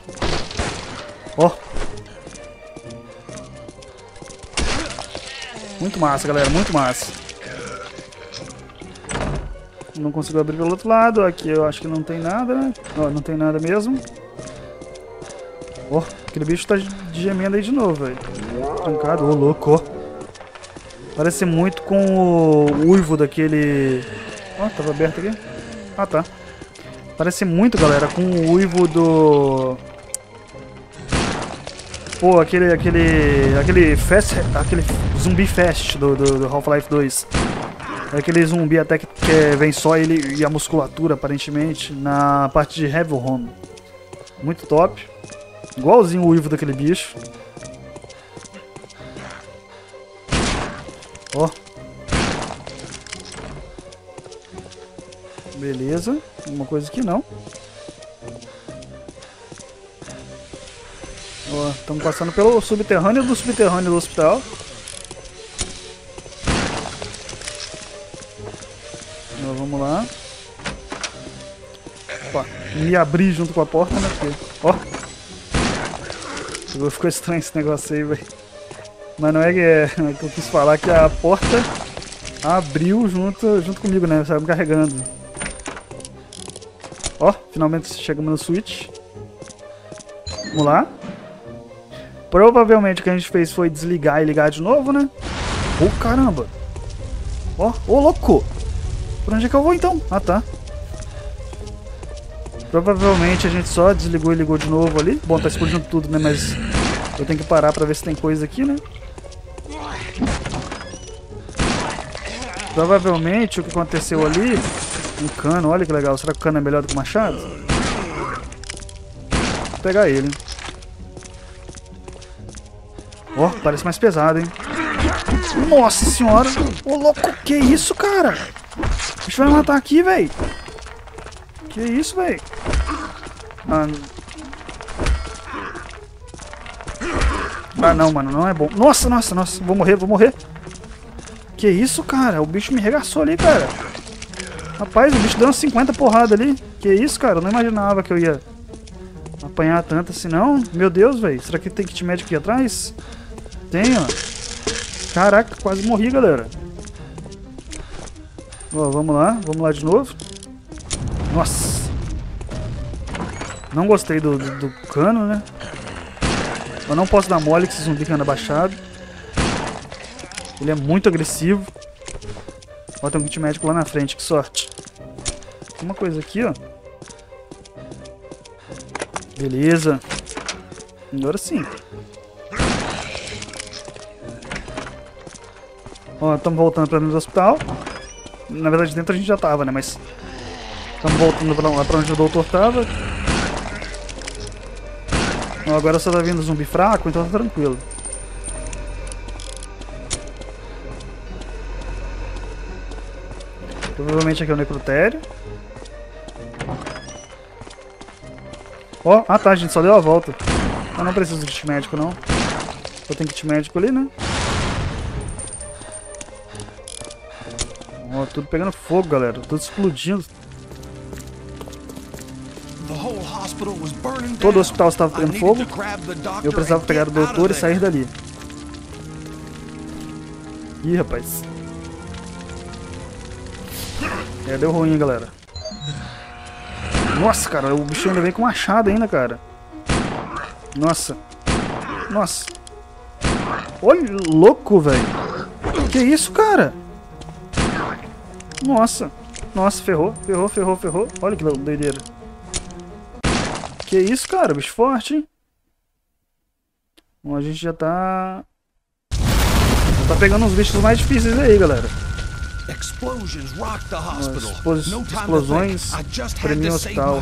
Ó. Muito massa, galera. Muito massa. Não consigo abrir pelo outro lado. Aqui eu acho que não tem nada, né? Ó, não tem nada mesmo. Ó, aquele bicho tá gemendo aí de novo, velho. Trancado. Ô, louco, ó. Parece muito com o uivo daquele... Ó, tava aberto aqui. Ah, tá. Parece muito, galera, com o uivo do... Pô, aquele, aquele, aquele fast, aquele zumbi fast do, do, do Half-Life 2. É aquele zumbi até que, que vem só ele e a musculatura, aparentemente, na parte de Heavy Home. Muito top. Igualzinho o uivo daquele bicho. Ó. Beleza. Uma coisa aqui não. Ó, estamos passando pelo subterrâneo do subterrâneo do hospital. Ó, vamos lá. Opa, me abrir junto com a porta, né? Porque, ó. Ficou estranho esse negócio aí, velho. Mas não é que, é, é que eu quis falar que a porta abriu junto, junto comigo, né? Saiu me carregando. Ó, finalmente chegamos no switch. Vamos lá. Provavelmente o que a gente fez foi desligar e ligar de novo, né? Ô, oh, caramba. Ó, oh, ô, oh, louco. Por onde é que eu vou, então? Ah, tá. Provavelmente a gente só desligou e ligou de novo ali. Bom, tá explodindo tudo, né? Mas eu tenho que parar pra ver se tem coisa aqui, né? Provavelmente o que aconteceu ali... Um cano, olha que legal. Será que o cano é melhor do que o machado? Vou pegar ele. Ó, oh, parece mais pesado, hein? Nossa senhora! Ô, louco, que isso, cara? O bicho vai matar aqui, velho. Que isso, velho? Ah, ah, não, mano, não é bom. Nossa, nossa, nossa, vou morrer, vou morrer. Que isso, cara? O bicho me regaçou ali, cara. Rapaz, o bicho umas 50 porradas ali. Que isso, cara? Eu não imaginava que eu ia apanhar tanto assim, não. Meu Deus, velho. Será que tem kit médico aqui atrás? Tem, ó. Caraca, quase morri, galera. Ó, vamos lá. Vamos lá de novo. Nossa. Não gostei do, do, do cano, né? Eu não posso dar mole com esse zumbi que anda baixado. Ele é muito agressivo. Ó, tem um kit médico lá na frente, que sorte. Uma coisa aqui, ó. Beleza. Agora sim. Ó, estamos voltando para do hospital. Na verdade, dentro a gente já tava, né? Mas... Estamos voltando lá pra onde o doutor tava. Ó, agora só tá vindo zumbi fraco, então tá tranquilo. Provavelmente aqui é o necrotério. Ó, oh, ah tá, a gente só deu a volta. Eu não preciso de kit médico, não. Só tem kit médico ali, né? Ó, oh, tudo pegando fogo, galera. Tudo explodindo. Todo o hospital estava pegando fogo. Eu precisava pegar o doutor e sair dali. Ih, rapaz. É, deu ruim, galera. Nossa, cara, o bicho ainda vem com machado ainda, cara. Nossa. Nossa. Olha, louco, velho. Que isso, cara? Nossa. Nossa, ferrou, ferrou, ferrou, ferrou. Olha que doideira. Que isso, cara? Bicho forte, hein? Bom, a gente já tá... Já tá pegando os bichos mais difíceis aí, galera. Explosões premiam o hospital.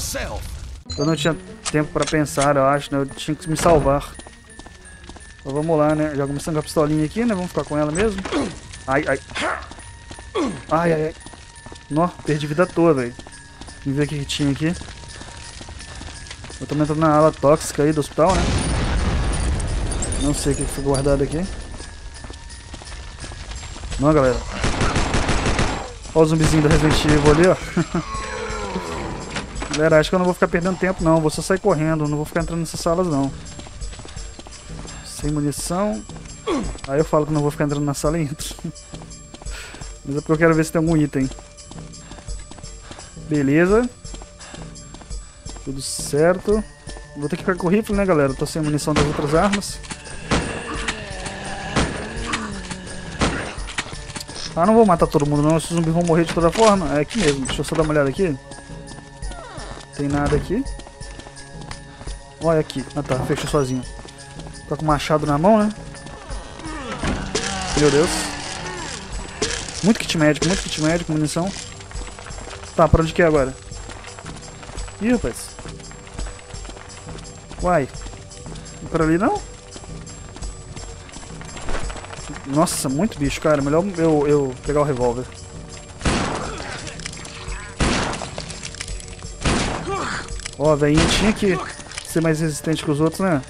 Eu não tinha tempo pra pensar, eu acho, né? Eu tinha que me salvar. Então vamos lá, né? Já começando com a pistolinha aqui, né? Vamos ficar com ela mesmo. Ai, ai. Ai, ai, ai. Nó, perdi vida toda, velho. Vamos ver o que tinha aqui. Eu tô entrando na ala tóxica aí do hospital, né? Não sei o que foi guardado aqui. Não, galera. Olha o zumbizinho do Resident Evil ali, ó. Galera, acho que eu não vou ficar perdendo tempo não. Vou só sair correndo. Não vou ficar entrando nessas salas não. Sem munição. Aí eu falo que não vou ficar entrando na sala e entro. Mas é porque eu quero ver se tem algum item. Beleza. Tudo certo. Vou ter que ficar com o rifle, né, galera? tô sem munição das outras armas. Ah, não vou matar todo mundo não, esses zumbis vão morrer de toda forma. É aqui mesmo, deixa eu só dar uma olhada aqui. Tem nada aqui. Olha aqui. Ah tá, fechou sozinho. Tá com o machado na mão, né? Meu Deus. Muito kit médico, muito kit médico, munição. Tá, pra onde que é agora? Ih, rapaz. Uai. Pra ali não? Nossa, muito bicho, cara. Melhor eu, eu pegar o revólver. Ó, a velhinha tinha que ser mais resistente que os outros, né?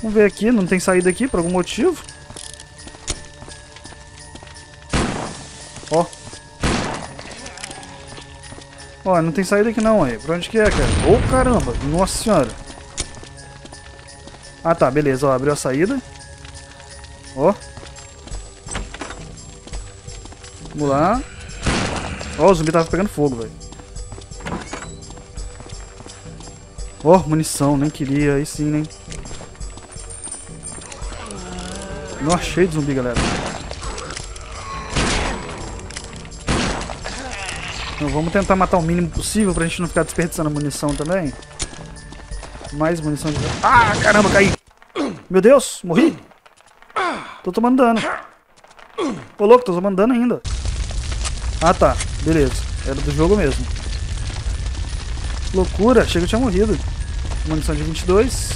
Vamos ver aqui, não tem saída aqui por algum motivo. Ó. Ó, não tem saída aqui não, aí. Pra onde que é, cara? Ô, oh, caramba. Nossa senhora. Ah, tá. Beleza, ó. Abriu a saída. Ó. Vamos lá. Ó, o zumbi tava pegando fogo, velho. Ó, munição, nem queria. Aí sim, né? Nossa, cheio de zumbi, galera. Então, vamos tentar matar o mínimo possível pra gente não ficar desperdiçando munição também. Mais munição de... Ah, caramba, caí! Meu Deus, morri! Tô tomando dano. Ô, louco, tô tomando dano ainda. Ah, tá. Beleza. Era do jogo mesmo. Loucura. Chega, eu tinha morrido. Munição de 22.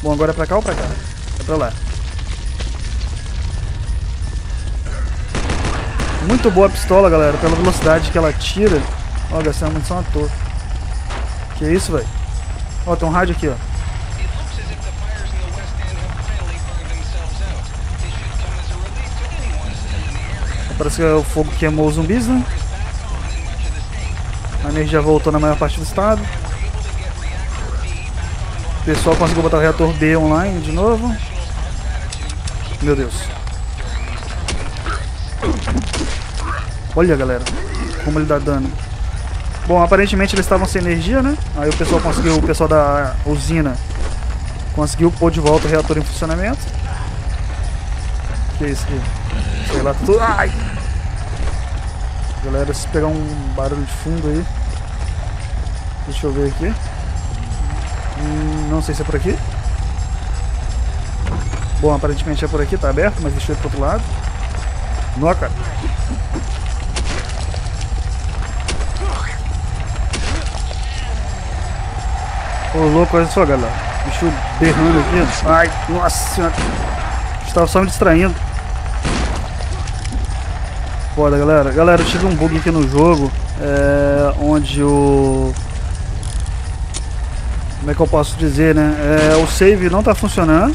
Bom, agora é pra cá ou pra cá? É pra lá. Muito boa a pistola, galera, pela velocidade que ela tira. Ó, uma munição à toa. Que isso, velho? Ó, tem um rádio aqui, ó. Parece que o fogo queimou os zumbis, né? A energia voltou na maior parte do estado. O pessoal conseguiu botar o reator B online de novo. Meu Deus. Olha, galera, como ele dá dano. Bom, aparentemente eles estavam sem energia, né? Aí o pessoal conseguiu, o pessoal da usina conseguiu pôr de volta o reator em funcionamento. Que é isso aqui? Lá, tudo. Ai! Galera, se pegar um barulho de fundo aí. Deixa eu ver aqui. Hum, não sei se é por aqui. Bom, aparentemente é por aqui, tá aberto, mas deixa eu ir pro outro lado. Nó, cara. Ô, louco, olha só, galera. Bicho berrando aqui. Ai, nossa senhora. Estava só me distraindo. Foda, galera. Galera, eu tive um bug aqui no jogo. É, onde o... Como é que eu posso dizer, né? É, o save não tá funcionando.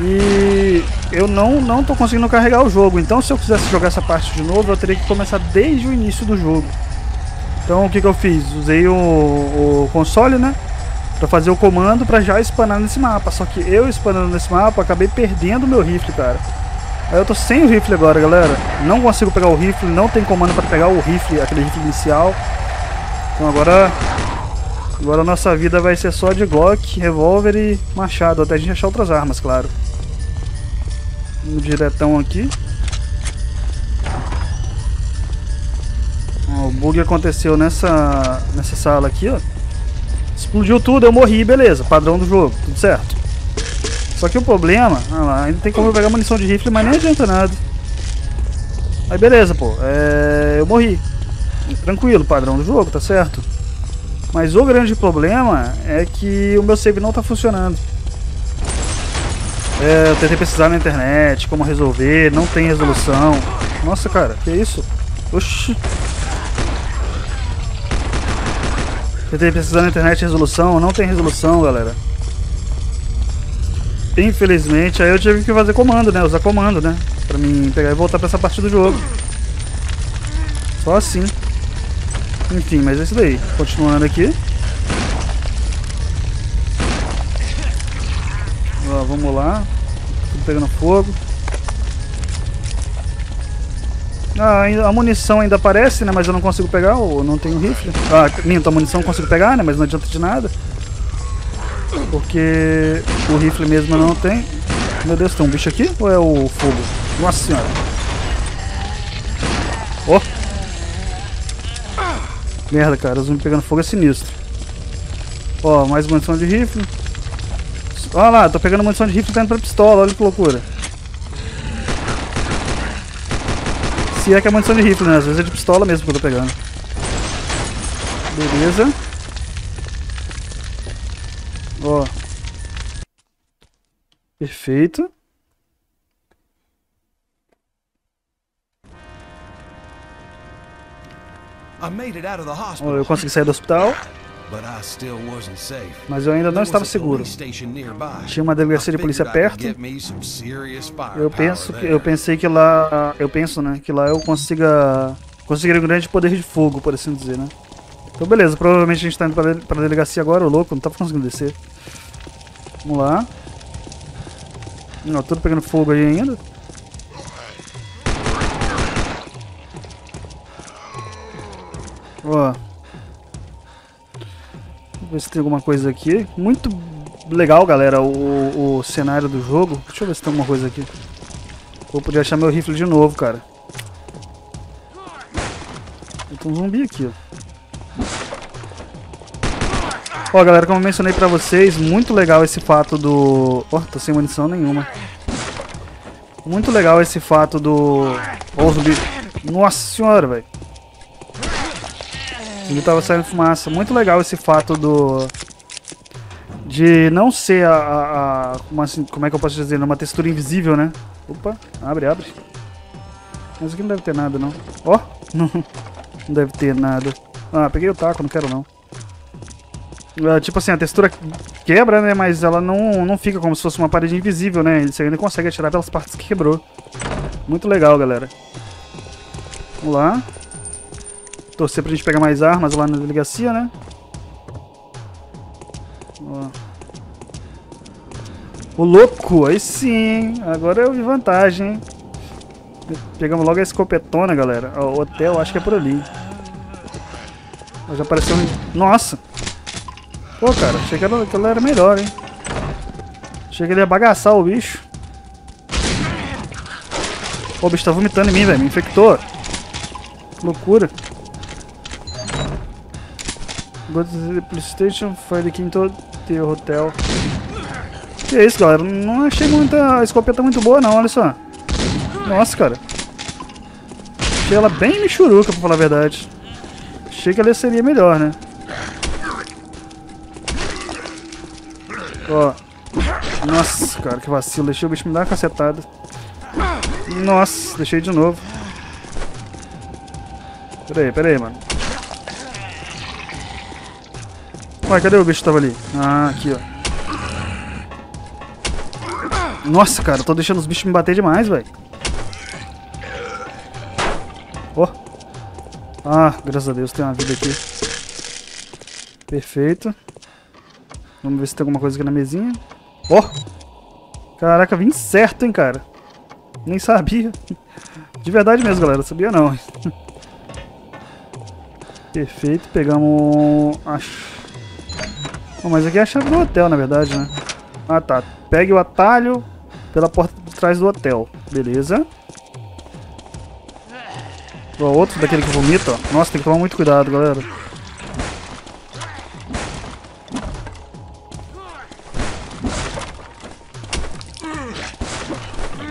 E eu não, não tô conseguindo carregar o jogo. Então se eu quisesse jogar essa parte de novo, eu teria que começar desde o início do jogo. Então o que, que eu fiz? Usei o, o console, né? Pra fazer o comando pra já espanar nesse mapa. Só que eu spanando nesse mapa, acabei perdendo o meu rifle, cara. Eu tô sem o rifle agora, galera. Não consigo pegar o rifle, não tem comando pra pegar o rifle, aquele rifle inicial. Então agora... Agora a nossa vida vai ser só de Glock, revólver e machado. Até a gente achar outras armas, claro. Um diretão aqui. Ó, o bug aconteceu nessa, nessa sala aqui, ó. Explodiu tudo, eu morri, beleza. Padrão do jogo, tudo certo. Só que o problema... Ah lá, ainda tem como eu pegar munição de rifle, mas nem adianta nada. Aí beleza, pô. É, eu morri. Tranquilo, padrão do jogo, tá certo. Mas o grande problema é que o meu save não tá funcionando. É, eu tentei pesquisar na internet como resolver, não tem resolução. Nossa, cara, que isso? Oxi. Tentei pesquisar na internet resolução, não tem resolução, galera. Infelizmente, aí eu tive que fazer comando, né? Usar comando, né? Pra mim pegar e voltar pra essa parte do jogo. Só assim. Enfim, mas é isso daí. Continuando aqui. Ó, vamos lá. Tudo pegando fogo. Ah, a munição ainda aparece, né? Mas eu não consigo pegar, ou não tenho rifle. Ah, minto, a munição eu consigo pegar, né? Mas não adianta de nada. Porque o rifle mesmo não tem. Meu Deus, tem um bicho aqui? Ou é o fogo? Nossa senhora. Ó. Oh. Merda, cara. Os pegando fogo é sinistro. Ó, mais munição de rifle. Olha lá, tô pegando munição de rifle e tá indo pra pistola. Olha que loucura. Se é que é munição de rifle, né? Às vezes é de pistola mesmo que eu tô pegando. Beleza. Ó. Perfeito. Ó, eu consegui sair do hospital. Mas eu ainda não estava seguro. Tinha uma delegacia de polícia perto. Eu penso que eu pensei que lá, eu penso, né, que lá eu consiga conseguir um grande poder de fogo, por assim dizer, né? Então beleza, provavelmente a gente está indo para a delegacia agora, o louco, não tá conseguindo descer. Vamos lá. Não, tudo pegando fogo aí ainda. Ó ver se tem alguma coisa aqui. Muito legal, galera, o, o cenário do jogo. Deixa eu ver se tem alguma coisa aqui. Vou poder achar meu rifle de novo, cara. Tem um zumbi aqui, ó. Ó, galera, como eu mencionei pra vocês, muito legal esse fato do... Ó, oh, tô sem munição nenhuma. Muito legal esse fato do... Ó. Nossa senhora, velho. Ele tava saindo fumaça. Muito legal esse fato do... De não ser a... a, a como, assim, como é que eu posso dizer? Uma textura invisível, né? Opa, abre, abre. Mas aqui não deve ter nada, não. Ó, oh, não deve ter nada. Ah, peguei o taco, não quero não. Uh, tipo assim, a textura quebra, né? Mas ela não, não fica como se fosse uma parede invisível, né? Você ainda consegue atirar pelas partes que quebrou. Muito legal, galera. Vamos lá. Torcer pra gente pegar mais armas lá na delegacia, né? Ó. O louco, aí sim, agora eu vi vantagem, hein? Pegamos logo a escopetona, galera. O hotel, acho que é por ali. Já apareceu um... Nossa! Pô, cara, achei que ela era melhor, hein? Achei que ele ia bagaçar o bicho. Pô, o bicho tá vomitando em mim, velho. Me infectou. Loucura. Go to the police station, find the quinto the hotel. Que é isso, galera? Não achei muita a escopeta muito boa, não. Olha só. Nossa, cara. Achei ela bem michuruca, pra falar a verdade. Achei que ela seria melhor, né? Ó. Nossa, cara, que vacilo. Deixei o bicho me dar uma cacetada. Nossa, deixei de novo. Pera aí, pera aí, mano. Ué, cadê o bicho que tava ali? Ah, aqui, ó. Nossa, cara, eu tô deixando os bichos me bater demais, velho. Ah, graças a Deus tem uma vida aqui. Perfeito. Vamos ver se tem alguma coisa aqui na mesinha. Ó! Oh! Caraca, vim certo, hein, cara. Nem sabia. De verdade mesmo, galera. Sabia não. Perfeito. Pegamos... Acho... Oh, mas aqui é a chave do hotel, na verdade, né? Ah, tá. Pegue o atalho pela porta de trás do hotel. Beleza. Ó, outro daquele que vomita, ó. Nossa, tem que tomar muito cuidado, galera.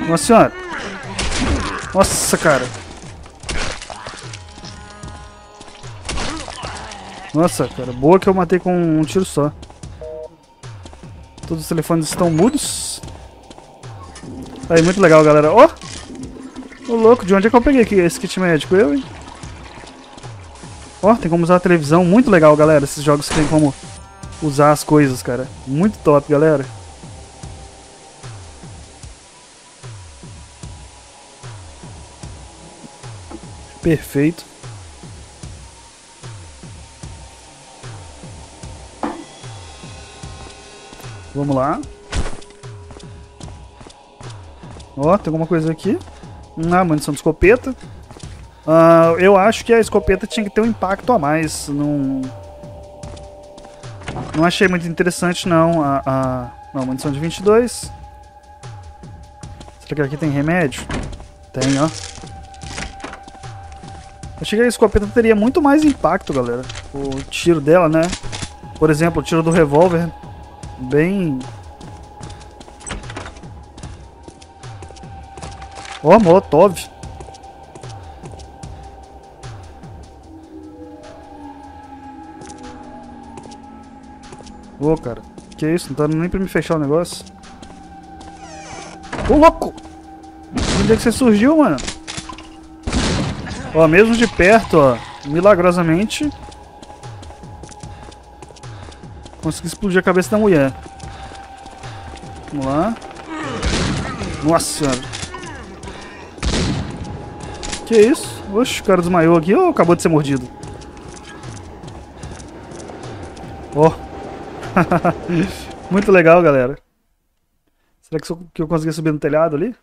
Nossa senhora. Nossa, cara. Nossa, cara. Boa que eu matei com um tiro só. Todos os telefones estão mudos. Aí, muito legal, galera. Ó! Oh! Ô, louco. De onde é que eu peguei aqui esse kit médico? Eu, hein? Ó, oh, tem como usar a televisão. Muito legal, galera. Esses jogos tem como usar as coisas, cara. Muito top, galera. Perfeito. Vamos lá. Ó, tem alguma coisa aqui. Ah, munição de escopeta. Uh, eu acho que a escopeta tinha que ter um impacto a mais. Não, não achei muito interessante, não. A, a... Não, munição de 22. Será que aqui tem remédio? Tem, ó. Achei que a escopeta teria muito mais impacto, galera. O tiro dela, né? Por exemplo, o tiro do revólver. Bem... Ó, oh, Molotov. Ô, oh, cara. Que isso? Não tá nem pra me fechar o negócio. Ô, oh, louco! Onde é que você surgiu, mano? Ó, mesmo de perto, ó, milagrosamente, consegui explodir a cabeça da mulher. Vamos lá. Nossa senhora. Que isso? Oxe, o cara desmaiou aqui ou acabou de ser mordido? Ó. Oh. Muito legal, galera. Será que eu consegui subir no telhado ali?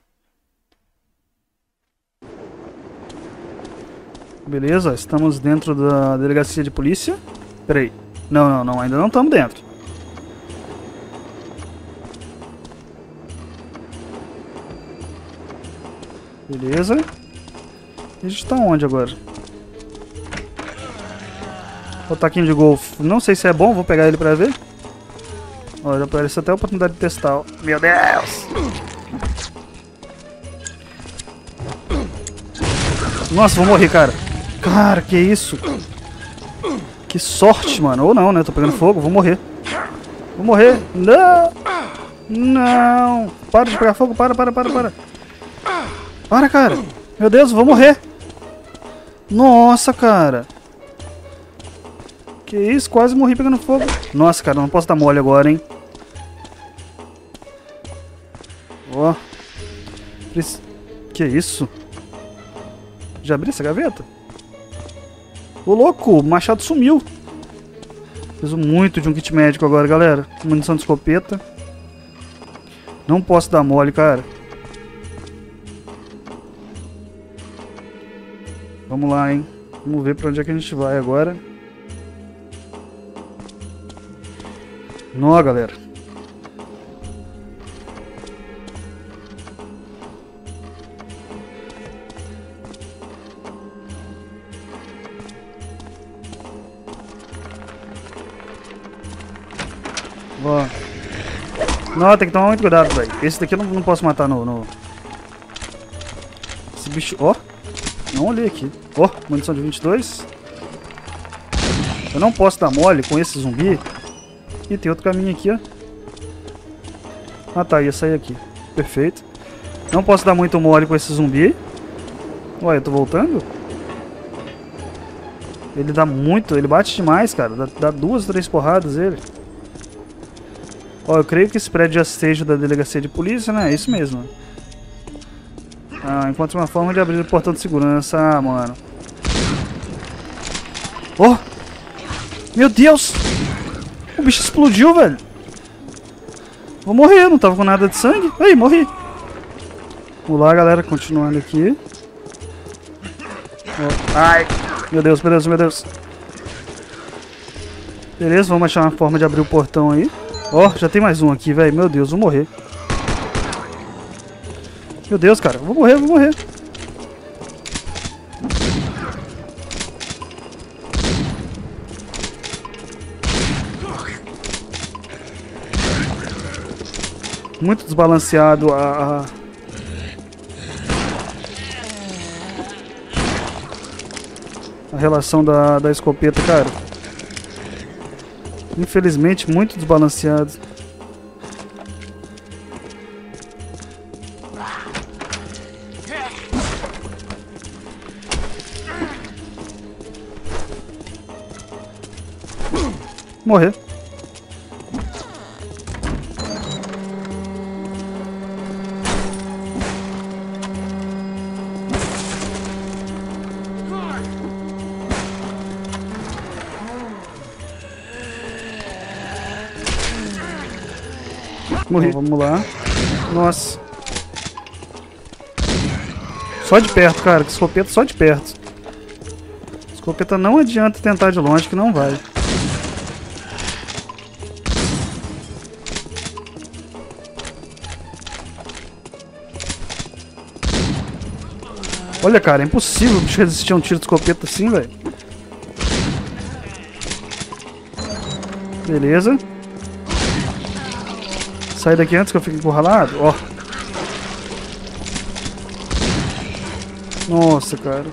Beleza, estamos dentro da delegacia de polícia. Peraí. Não, não, não, ainda não estamos dentro. Beleza. A gente está onde agora? O taquinho de golfe. Não sei se é bom, vou pegar ele pra ver. Ó, já apareceu até a oportunidade de testar. Meu Deus! Nossa, vou morrer, cara. Cara, que isso? Que sorte, mano. Ou não, né? Tô pegando fogo, vou morrer. Vou morrer. Não! Não! Para de pegar fogo, para, para, para, para. Para, cara. Meu Deus, vou morrer. Nossa, cara. Que isso, quase morri pegando fogo. Nossa, cara, não posso dar mole agora, hein. Ó. Que isso? Já abri essa gaveta? Ô, louco, o machado sumiu. Preciso muito de um kit médico agora, galera. Munição de escopeta. Não posso dar mole, cara. Vamos lá, hein. Vamos ver pra onde é que a gente vai agora. Nó, galera. Ó. Não, tem que tomar muito cuidado, velho. Esse daqui eu não, não posso matar no, no... Esse bicho... Ó. Não olhei aqui. Ó, munição de 22. Eu não posso dar mole com esse zumbi. E tem outro caminho aqui, ó. Ah tá, ia sair aqui. Perfeito. Não posso dar muito mole com esse zumbi. Ué, eu tô voltando? Ele dá muito, ele bate demais, cara. Dá, dá duas, três porradas ele. Ó, eu creio que esse prédio já seja da delegacia de polícia, né? É isso mesmo. Ah, encontre uma forma de abrir o portão de segurança. Ah, mano. Oh! Meu Deus! O bicho explodiu, velho. Vou morrer, não tava com nada de sangue. Aí, morri. Lá, galera, continuando aqui. Oh. Ai! Meu Deus, meu Deus, meu Deus. Beleza, vamos achar uma forma de abrir o portão aí. Ó, oh, já tem mais um aqui, velho. Meu Deus, vou morrer. Meu Deus, cara. Vou morrer, vou morrer. Muito desbalanceado a... a... a relação da, da escopeta, cara. Infelizmente, muito desbalanceado. Morrer. Morri. Então, vamos lá. Nossa. Só de perto, cara. Que escopeta só de perto. Escopeta não adianta tentar de longe que não vai. Olha, cara, é impossível o bicho resistir a um tiro de escopeta assim, velho. Beleza. Sai daqui antes que eu fique encurralado. Ó. Nossa, cara.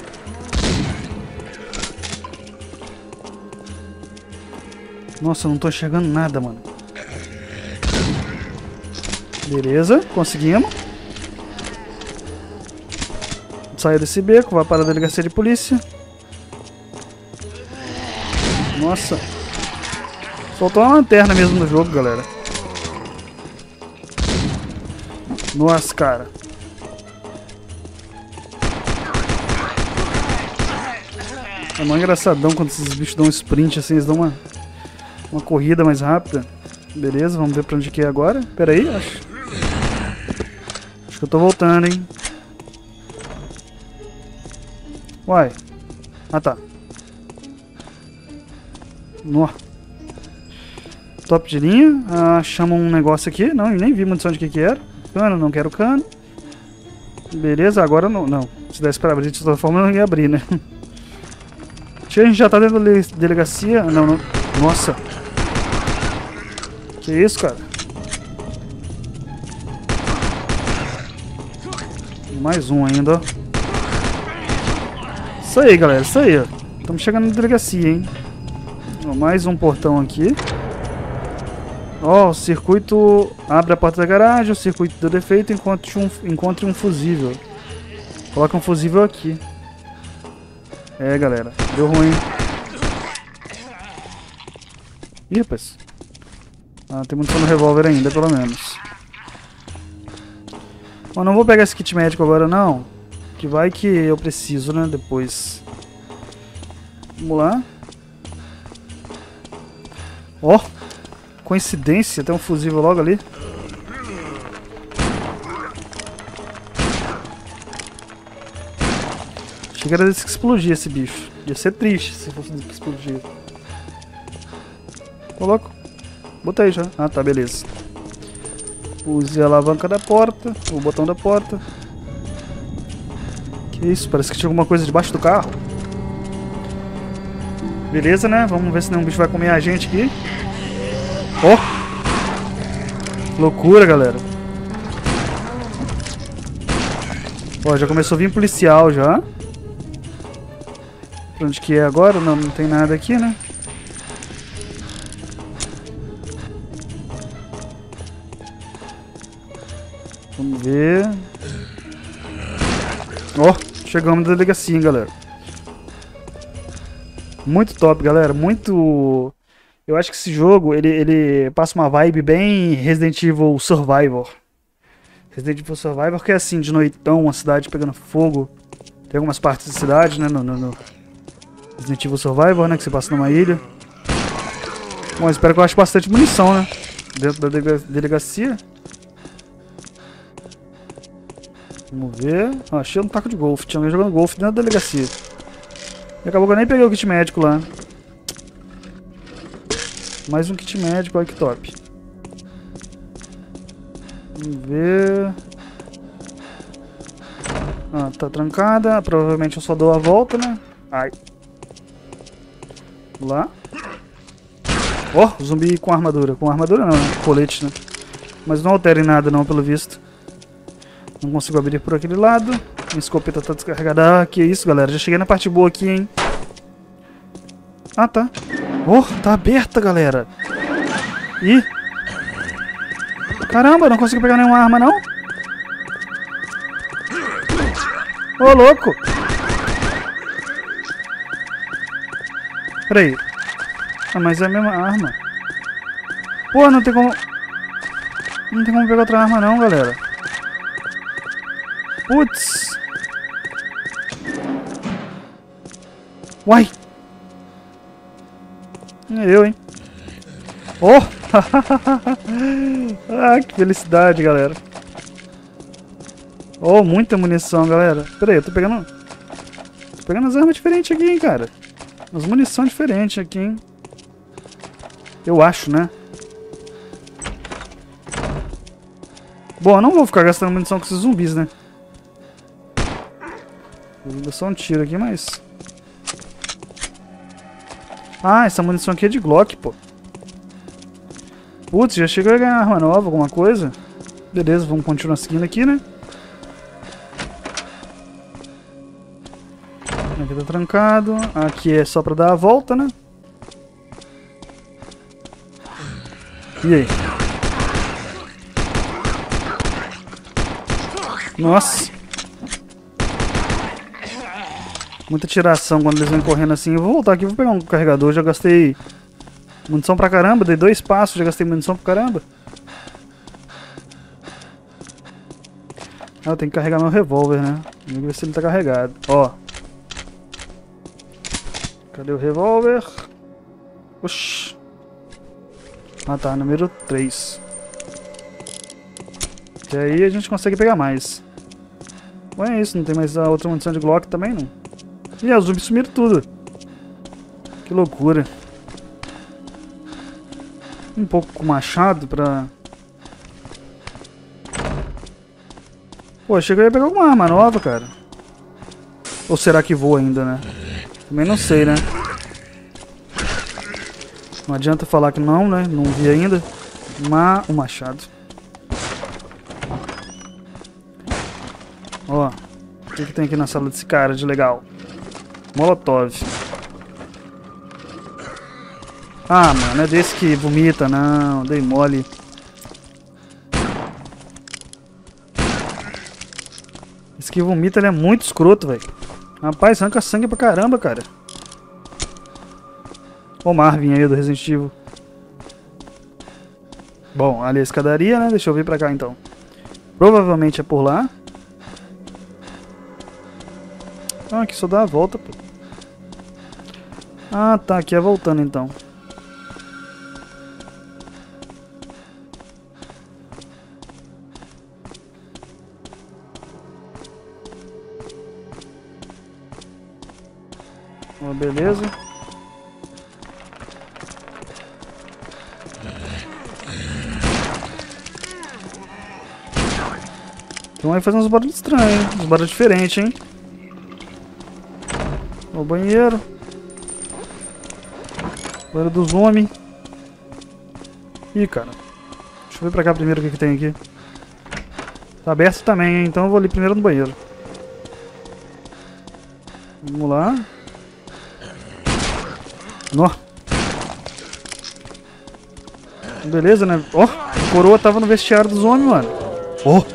Nossa, eu não tô enxergando nada, mano. Beleza, conseguimos. Saiu desse beco, vai para a delegacia de polícia. Nossa. Faltou uma lanterna mesmo no jogo, galera. Nossa, cara. É mais engraçadão quando esses bichos dão um sprint assim, eles dão uma, uma corrida mais rápida. Beleza, vamos ver pra onde que é agora. Pera aí, acho. Acho que eu tô voltando, hein. Uai. Ah, tá. Nó. Top de linha. Ah, chama um negócio aqui. Não, nem vi muito de que que era. Cano, não quero cano. Beleza, agora não. Não. Se desse pra abrir de toda forma, eu não ia abrir, né? a gente já tá dentro da delegacia. Não, não. Nossa. Que isso, cara? Mais um ainda, ó. Isso aí, galera. Isso aí. Estamos chegando na delegacia, hein? Ó, mais um portão aqui. Ó, o circuito abre a porta da garagem, o circuito deu defeito, encontre um, encontre um fusível. Coloca um fusível aqui. É, galera. Deu ruim. Ih, rapaz. Ah, tem munição no revólver ainda, pelo menos. Bom, não vou pegar esse kit médico agora, não. Que vai que eu preciso, né, depois. Vamos lá. Ó, oh, coincidência, tem um fusível logo ali. Achei que era desse que explodia esse bicho. Ia ser triste se fosse desse que explodia. Coloco. Botei já. Ah, tá, beleza. Use a alavanca da porta, o botão da porta. Que isso? Parece que tinha alguma coisa debaixo do carro. Beleza, né? Vamos ver se nenhum bicho vai comer a gente aqui. Ó! Oh! Loucura, galera. Ó, já começou a vir policial já. Pra onde que é agora? Não, não tem nada aqui, né? Chegamos na delegacia, hein, galera. Muito top, galera. Muito... Eu acho que esse jogo, ele, ele passa uma vibe bem Resident Evil Survivor. Resident Evil Survivor que é assim, de noitão, uma cidade pegando fogo. Tem algumas partes da cidade, né, no, no, no Resident Evil Survivor, né, que você passa numa ilha. Bom, espero que eu ache bastante munição, né, dentro da delegacia. Vamos ver. Ah, achei um taco de golfe. Tinha alguém jogando golfe dentro da delegacia. E acabou que eu nem peguei o kit médico lá. Mais um kit médico, olha que top. Vamos ver. Ah, tá trancada. Provavelmente eu só dou a volta, né? Ai. Lá. Ó, oh, zumbi com armadura. Com armadura não, né? Colete, né? Mas não altera em nada não, pelo visto. Não consigo abrir por aquele lado. Minha escopeta tá descarregada. Ah, que isso, galera. Já cheguei na parte boa aqui, hein. Ah, tá. Oh, tá aberta, galera. Ih. Caramba, não consigo pegar nenhuma arma, não. Ô, oh, louco. Peraí. Ah, mas é a mesma arma. Pô, não tem como... Não tem como pegar outra arma não, galera. Putz. Uai. Eu, hein. Oh! ah, que felicidade, galera. Oh, muita munição, galera. Pera aí, eu tô pegando... Tô pegando as armas diferentes aqui, hein, cara. As munição diferentes aqui, hein. Eu acho, né? Bom, eu não vou ficar gastando munição com esses zumbis, né? Vou só um tiro aqui, mas... Ah, essa munição aqui é de Glock, pô. Putz, já chegou a ganhar arma nova, alguma coisa? Beleza, vamos continuar seguindo aqui, né? Aqui tá trancado. Aqui é só pra dar a volta, né? E aí? Nossa! Muita tiração quando eles vêm correndo assim. Eu vou voltar aqui, vou pegar um carregador. Já gastei munição pra caramba. Dei dois passos, já gastei munição pra caramba. Ah, eu tenho que carregar meu revólver, né? Vamos ver se ele tá carregado. Ó. Cadê o revólver? Oxi. Ah tá, número 3. E aí a gente consegue pegar mais. Ué, é isso, não tem mais a outra munição de Glock também, não? Ih, os zumbis sumiram tudo. Que loucura. Um pouco com machado pra... Pô, achei que eu ia pegar alguma arma nova, cara. Ou será que voa ainda, né? Também não sei, né? Não adianta falar que não, né? Não vi ainda. Mas o machado. Ó. O que, que tem aqui na sala desse cara de legal? Molotov. Ah, mano, é desse que vomita, não. Dei mole. Esse que vomita ele é muito escroto, velho. Rapaz, arranca sangue pra caramba, cara. O Marvin aí do Resident Evil. Bom, ali a escadaria, né? Deixa eu vir pra cá então. Provavelmente é por lá. Ah, aqui só dá a volta, pô. Ah, tá. Aqui é voltando então. Oh, beleza. Então vai fazer uns barulhos estranhos, hein? Uns barulhos diferentes, hein? O banheiro. Banheiro dos homens. Ih, cara. Deixa eu ver pra cá primeiro o que, que tem aqui. Tá aberto também, hein? Então eu vou ali primeiro no banheiro. Vamos lá. Nó. Beleza, né? Ó, oh, coroa tava no vestiário dos homens, mano. Ó. Oh.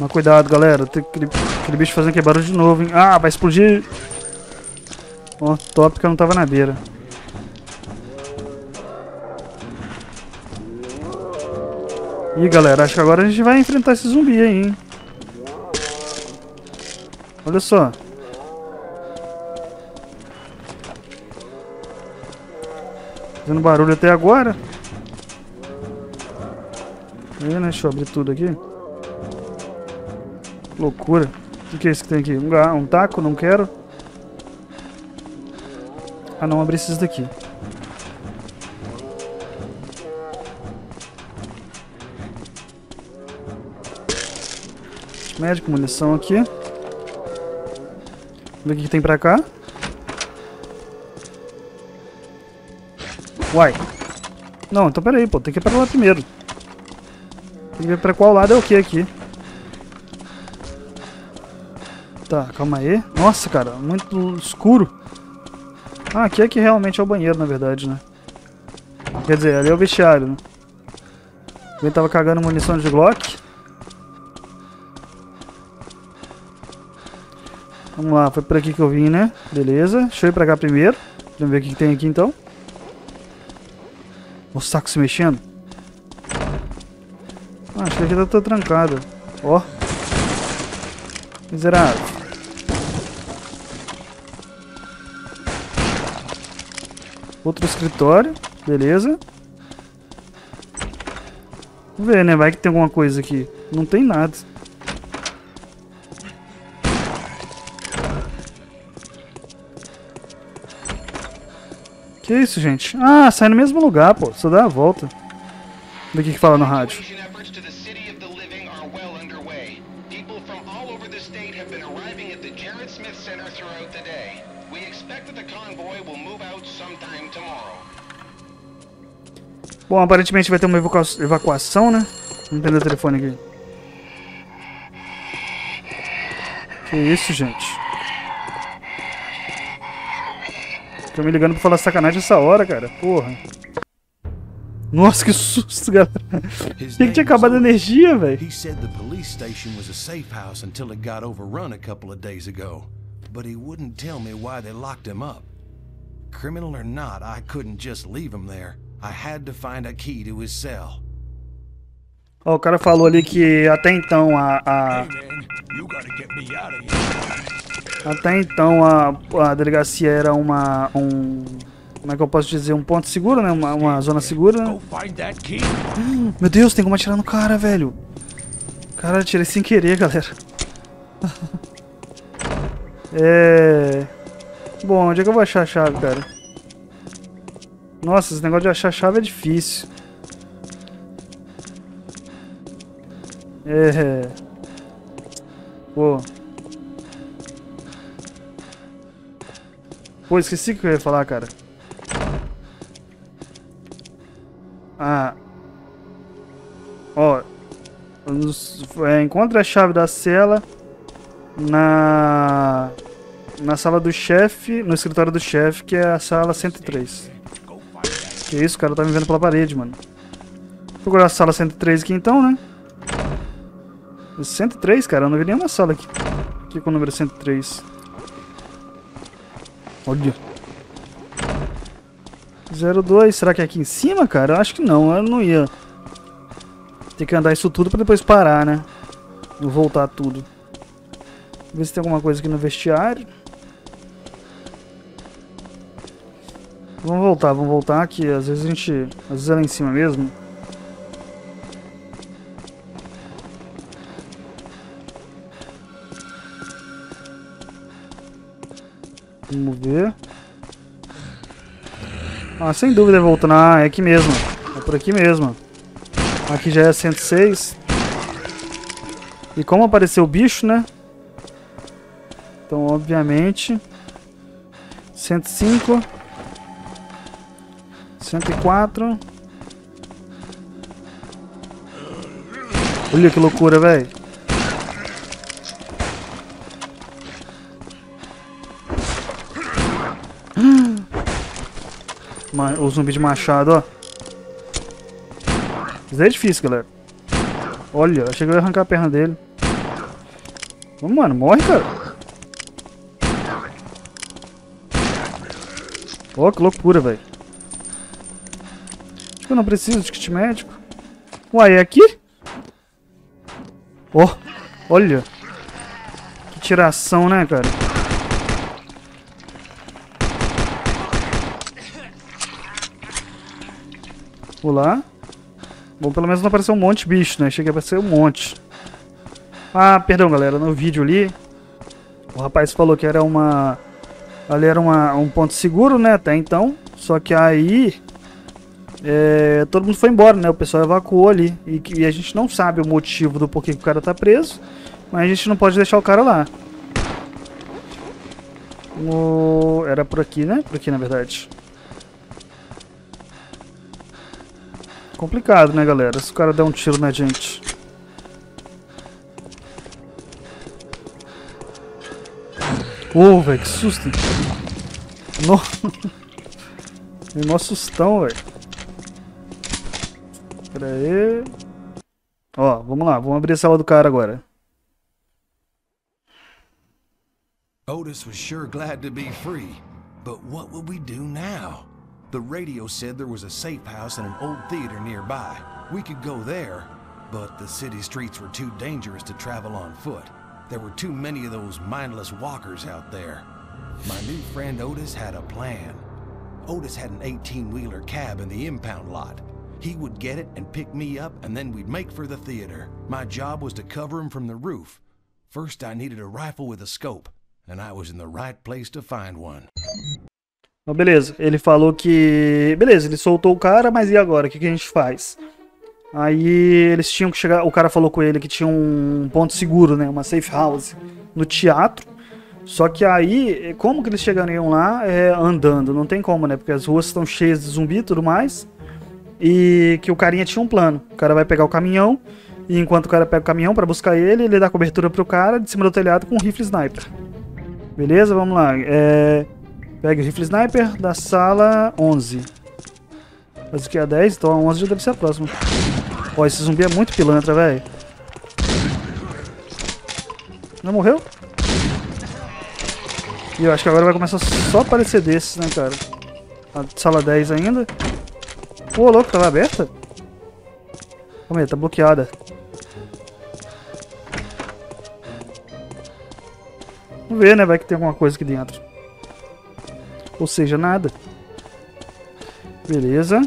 Mas cuidado, galera. Tem aquele, aquele bicho fazendo que barulho de novo, hein? Ah, vai explodir. Ó, top que eu não tava na beira. Ih, galera, acho que agora a gente vai enfrentar esse zumbi aí, hein? Olha só. Fazendo barulho até agora. Aí, né? Deixa eu abrir tudo aqui. Loucura. O que é isso que tem aqui? Um, um taco? Não quero. Ah, não. Abri esses daqui. Médico, munição aqui. Vamos ver o que tem pra cá. Uai. Não, então peraí, pô. Tem que ir pra lá primeiro. Tem que ver pra qual lado é o que aqui. Tá, calma aí. Nossa, cara, muito escuro. Ah, aqui é que realmente é o banheiro, na verdade, né? Quer dizer, ali é o vestiário, né? Ele tava cagando munição de Glock. Vamos lá, foi por aqui que eu vim, né? Beleza. Deixa eu ir pra cá primeiro. Vamos ver o que tem aqui, então. O saco se mexendo. Ah, acho que aqui tá toda trancada. Ó. Miserável. Outro escritório. Beleza. Vamos ver, né? Vai que tem alguma coisa aqui. Não tem nada. Que isso, gente? Ah, sai no mesmo lugar, pô. Só dá a volta. O que, que fala no rádio. Bom, aparentemente vai ter uma evacuação, né? Vamos prender o telefone aqui. Que isso, gente? Tô me ligando pra falar sacanagem essa hora, cara. Porra. Nossa, que susto, galera. Tem que tinha acabado a energia, velho. He said the police station was a safe house until it got overrun a couple of days ago. But he wouldn't tell me why they locked him up. Criminal or not, I couldn't just leave him there. I had to find a key to his cell. Ó, o cara falou ali que até então a, a... Até então a, a delegacia era uma. Um, como é que eu posso dizer? Um ponto seguro, né? Uma, uma zona segura. Né? Meu Deus, tem como atirar no cara, velho. Cara, atirei sem querer, galera. é. Bom, onde é que eu vou achar a chave, cara? Nossa, esse negócio de achar chave é difícil. É. Pô. Pô, esqueci o que eu ia falar, cara. Ah. Ó. É, encontra a chave da cela na na sala do chefe, no escritório do chefe, que é a sala 103. Que isso, cara, tá me vendo pela parede, mano. Vou procurar a sala 103 aqui então, né? 103, cara, eu não vi nenhuma sala aqui. Aqui com o número 103. Olha. 02, será que é aqui em cima, cara? Eu acho que não, eu não ia. Tem que andar isso tudo pra depois parar, né? Não voltar tudo. Ver se tem alguma coisa aqui no vestiário. Vamos voltar, vamos voltar aqui. Às vezes a gente... Às vezes é lá em cima mesmo. Vamos ver. Ah, sem dúvida voltando. Ah, é aqui mesmo. É por aqui mesmo. Aqui já é 106. E como apareceu o bicho, né? Então, obviamente... 105. 104. Olha que loucura, velho. O zumbi de machado, ó. Isso é difícil, galera. Olha, achei que eu ia arrancar a perna dele. Vamos, mano, morre, cara. Ó, oh, que loucura, velho. Eu não preciso de kit médico. Uai, é aqui? Oh, olha. Que tiração, né, cara? Pular. Bom, pelo menos não apareceu um monte de bicho, né? Cheguei a aparecer um monte. Ah, perdão, galera. No vídeo ali, o rapaz falou que era uma... Ali era uma, um ponto seguro, né? Até então. Só que aí... É, todo mundo foi embora, né? O pessoal evacuou ali. E, e, a gente não sabe o motivo do porquê que o cara tá preso. Mas a gente não pode deixar o cara lá. O... Era por aqui, né? Por aqui, na verdade. Complicado, né, galera? Se o cara der um tiro na gente. Ô, oh, velho, que susto. No... Mó sustão, velho. Pera aí. Ó, vamos lá. Vamos abrir a sala do cara agora. Otis was sure glad to be free. But what would we do now? The radio said there was a safe house and an old theater nearby. We could go there, but the city streets were too dangerous to travel on foot. There were too many of those mindless walkers out there. My new friend Otis had a plan. Otis had an 18-wheeler cab in the impound lot. He would get it and pick me up, and then we'd make for the theater. My job was to cover him from the roof. First, I needed a rifle with a scope, and I was in the right place to find one. Então, beleza. Ele falou que. Beleza, ele soltou o cara, mas e agora? O que, que a gente faz? Aí eles tinham que chegar. O cara falou com ele que tinha um ponto seguro, né? Uma safe house no teatro. Só que aí, como que eles chegariam lá é, andando? Não tem como, né? Porque as ruas estão cheias de zumbi e tudo mais. E que o carinha tinha um plano. O cara vai pegar o caminhão. E enquanto o cara pega o caminhão para buscar ele, ele dá cobertura pro cara de cima do telhado com um rifle sniper. Beleza? Vamos lá. É. Pegue o rifle sniper da sala 11. Mas aqui é a 10, então a 11 já deve ser a próxima. Ó, esse zumbi é muito pilantra, velho. Não morreu? E eu acho que agora vai começar só a aparecer desses, né, cara? A sala 10 ainda. Pô, louco, tava aberta? Calma aí, tá bloqueada. Vamos ver, né? Vai que tem alguma coisa aqui dentro. Ou seja, nada. Beleza.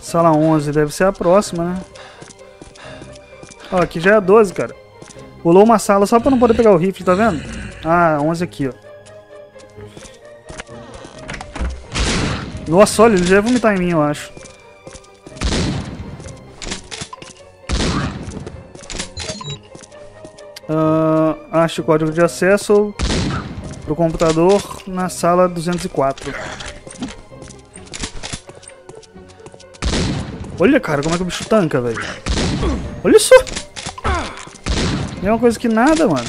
Sala 11 deve ser a próxima, né? Ó, aqui já é a 12, cara. Pulou uma sala só pra não poder pegar o rifle, tá vendo? Ah, 11 aqui, ó. Nossa, olha, ele já ia vomitar em mim, eu acho. Uh, acho o código de acesso pro computador na sala 204. Olha, cara, como é que o bicho tanca, velho. Olha só. Mesma coisa que nada, mano.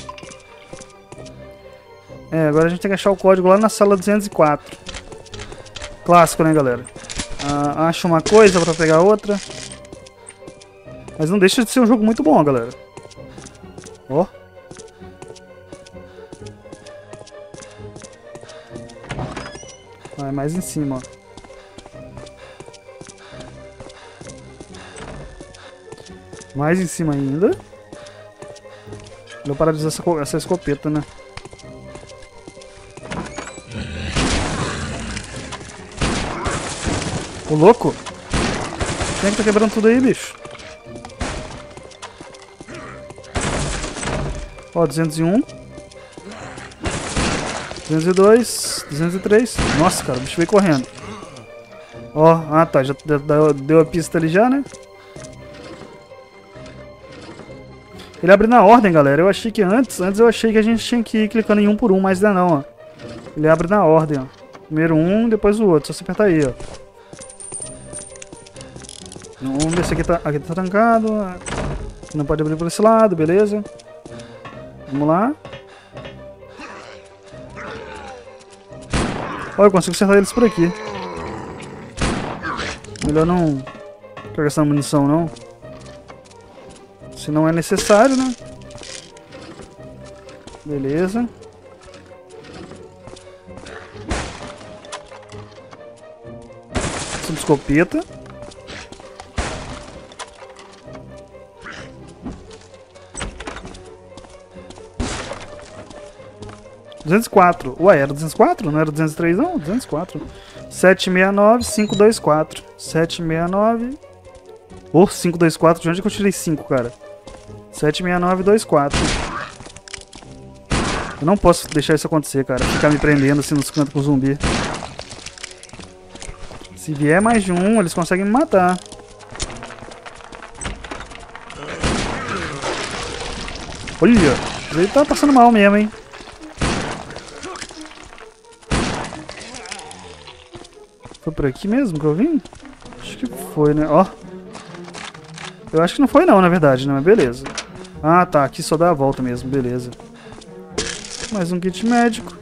É, agora a gente tem que achar o código lá na sala 204. Clássico, né, galera? Ah, acha uma coisa pra pegar outra. Mas não deixa de ser um jogo muito bom, galera. Ó. Vai mais em cima, ó. Mais em cima ainda. Vou parar de usar essa, essa escopeta, né? O louco? Quem é que tá quebrando tudo aí, bicho? Ó, 201. 202. 203. Nossa, cara, o bicho veio correndo. Ó, ah tá, já deu a pista ali já, né? Ele abre na ordem, galera. Eu achei que antes, antes eu achei que a gente tinha que ir clicando em um por um, mas não, ó. Ele abre na ordem, ó. Primeiro um, depois o outro. Só você apertar aí, ó. Vamos ver se aqui tá, aqui tá trancado. Não pode abrir por esse lado, beleza. Vamos lá. Olha, eu consigo acertar eles por aqui. Melhor não ficar gastando munição, não. Se não é necessário, né? Beleza. Escopeta. 204. Ué, era 204? Não era 203 não? 204. 769, 524. 769... Ô, oh, 524. De onde é que eu tirei 5, cara? 769, 24. Eu não posso deixar isso acontecer, cara. Ficar me prendendo assim nos cantos com o zumbi. Se vier mais de um, eles conseguem me matar. Olha, ele tá passando mal mesmo, hein. Por aqui mesmo que eu vim? Acho que foi, né? Ó. Eu acho que não foi não, na verdade, né? Mas beleza. Ah, tá. Aqui só dá a volta mesmo. Beleza. Mais um kit médico.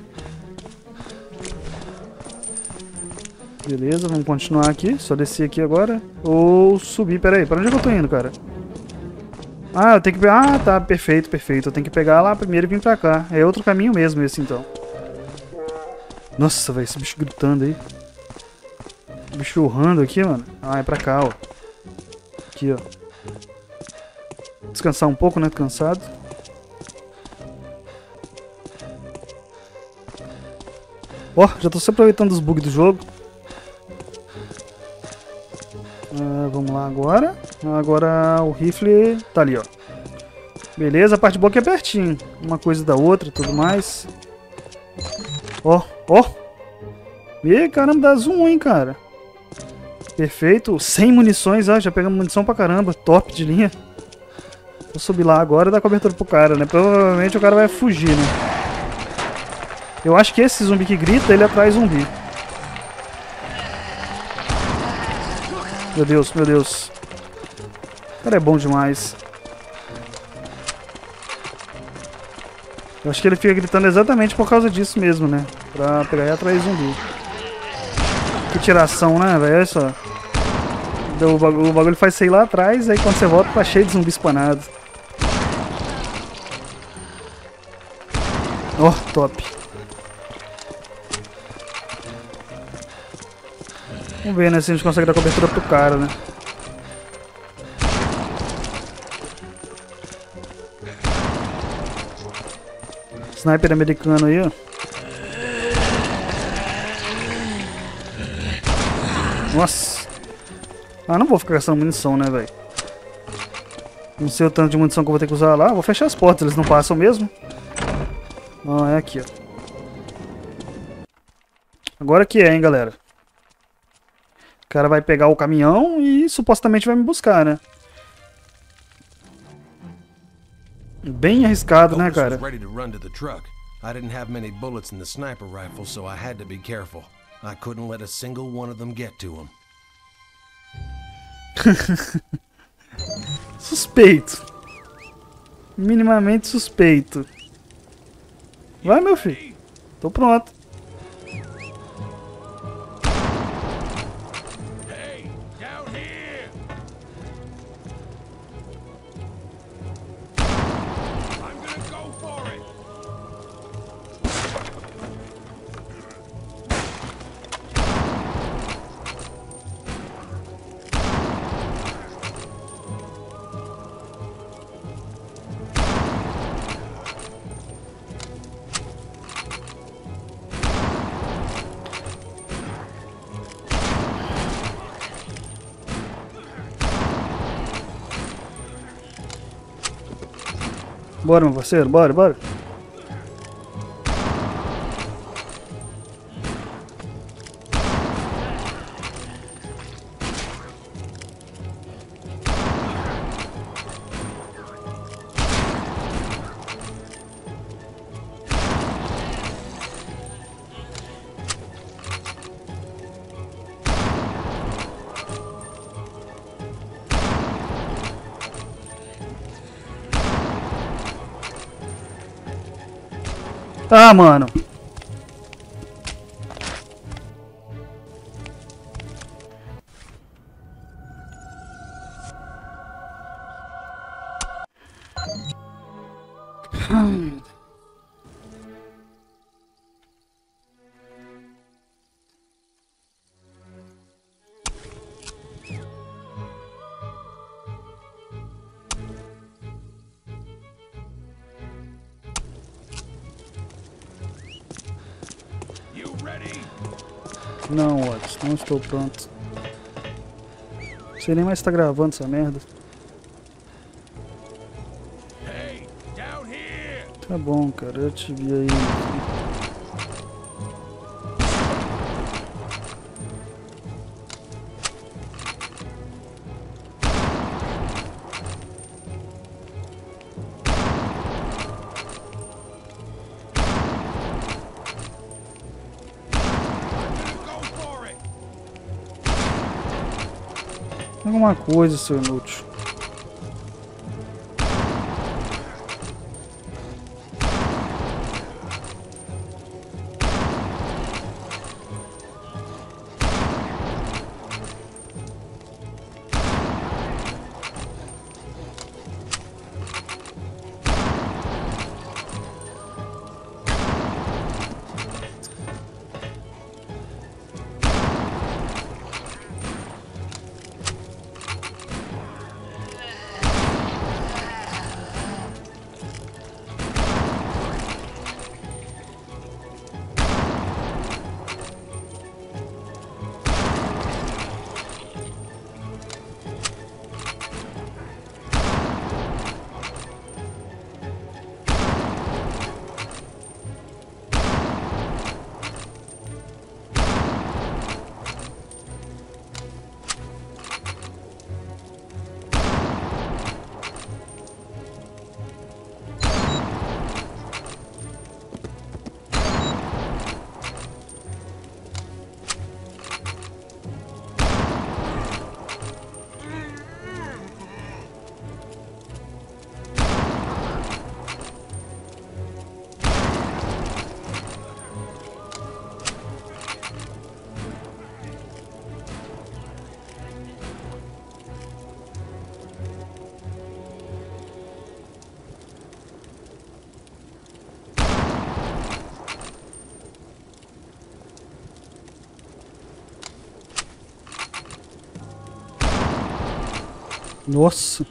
Beleza, vamos continuar aqui. Só descer aqui agora. Ou subir. Pera aí, pra onde é que eu tô indo, cara? Ah, eu tenho que. Ah, tá. Perfeito, perfeito. Eu tenho que pegar lá primeiro e vir pra cá. É outro caminho mesmo esse, então. Nossa, velho. Esse bicho gritando aí. Bicho urrando aqui, mano. Ah, é pra cá, ó. Aqui, ó. Descansar um pouco, né? Cansado. Ó, já tô se aproveitando dos bugs do jogo. Uh, vamos lá agora. Agora o rifle tá ali, ó. Beleza, a parte boa é que é pertinho. Uma coisa da outra tudo mais. Ó, ó. Ih, caramba, dá zoom, hein, cara. Perfeito. Sem munições, ó. Já pegamos munição pra caramba. Top de linha. Vou subir lá agora e dar cobertura pro cara, né? Provavelmente o cara vai fugir, né? Eu acho que esse zumbi que grita, ele atrai zumbi. Meu Deus, meu Deus. O cara é bom demais. Eu acho que ele fica gritando exatamente por causa disso mesmo, né? Pra pegar e atrair zumbi. Que tiração, né, velho? Olha só. O bagulho, o bagulho faz sair lá atrás, aí quando você volta tá cheio de zumbi espanado. Ó, oh, top. Vamos ver, né, se a gente consegue dar cobertura pro cara, né? Sniper americano aí, ó. Nossa. Ah, não vou ficar gastando munição, né, velho? Não sei o tanto de munição que eu vou ter que usar lá. Vou fechar as portas, eles não passam mesmo. Ah, é aqui, ó. Agora que é, hein, galera. O cara vai pegar o caminhão e supostamente vai me buscar, né? Bem arriscado, né, cara? I didn't have many bullets in the sniper rifle, so I had to be careful. I couldn't let a single one of them get to him. suspeito. Minimamente suspeito. Vai, meu filho. Tô pronto. Bora, meu parceiro, bora, bora. Ah, mano. Estou pronto. Não sei nem mais se tá gravando essa merda. Hey, down here! Tá bom, cara, eu te vi aí. Alguma coisa, seu inútil. Nossa.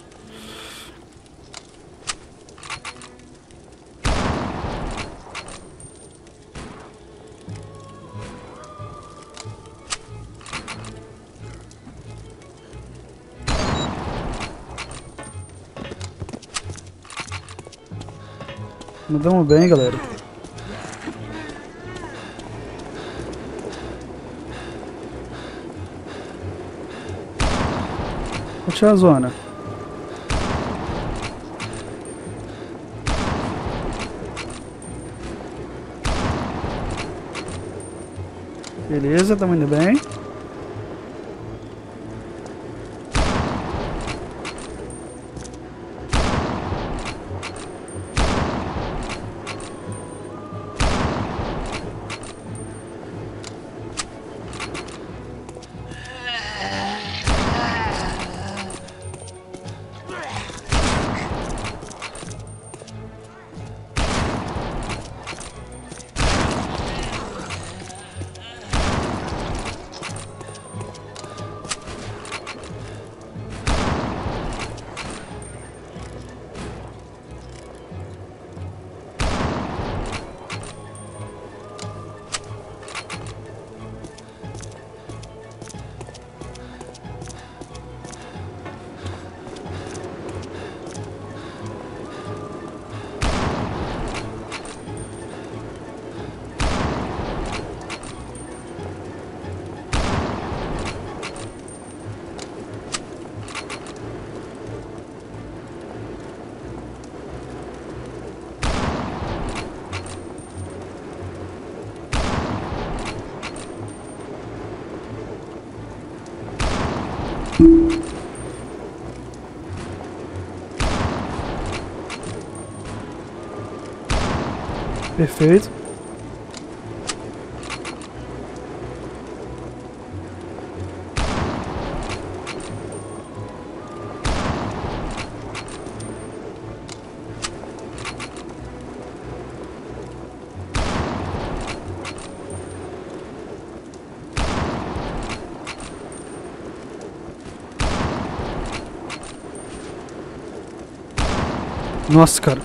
Mandamos bem, galera. A zona. Beleza, estamos indo bem. Perfeito. Nossa, cara.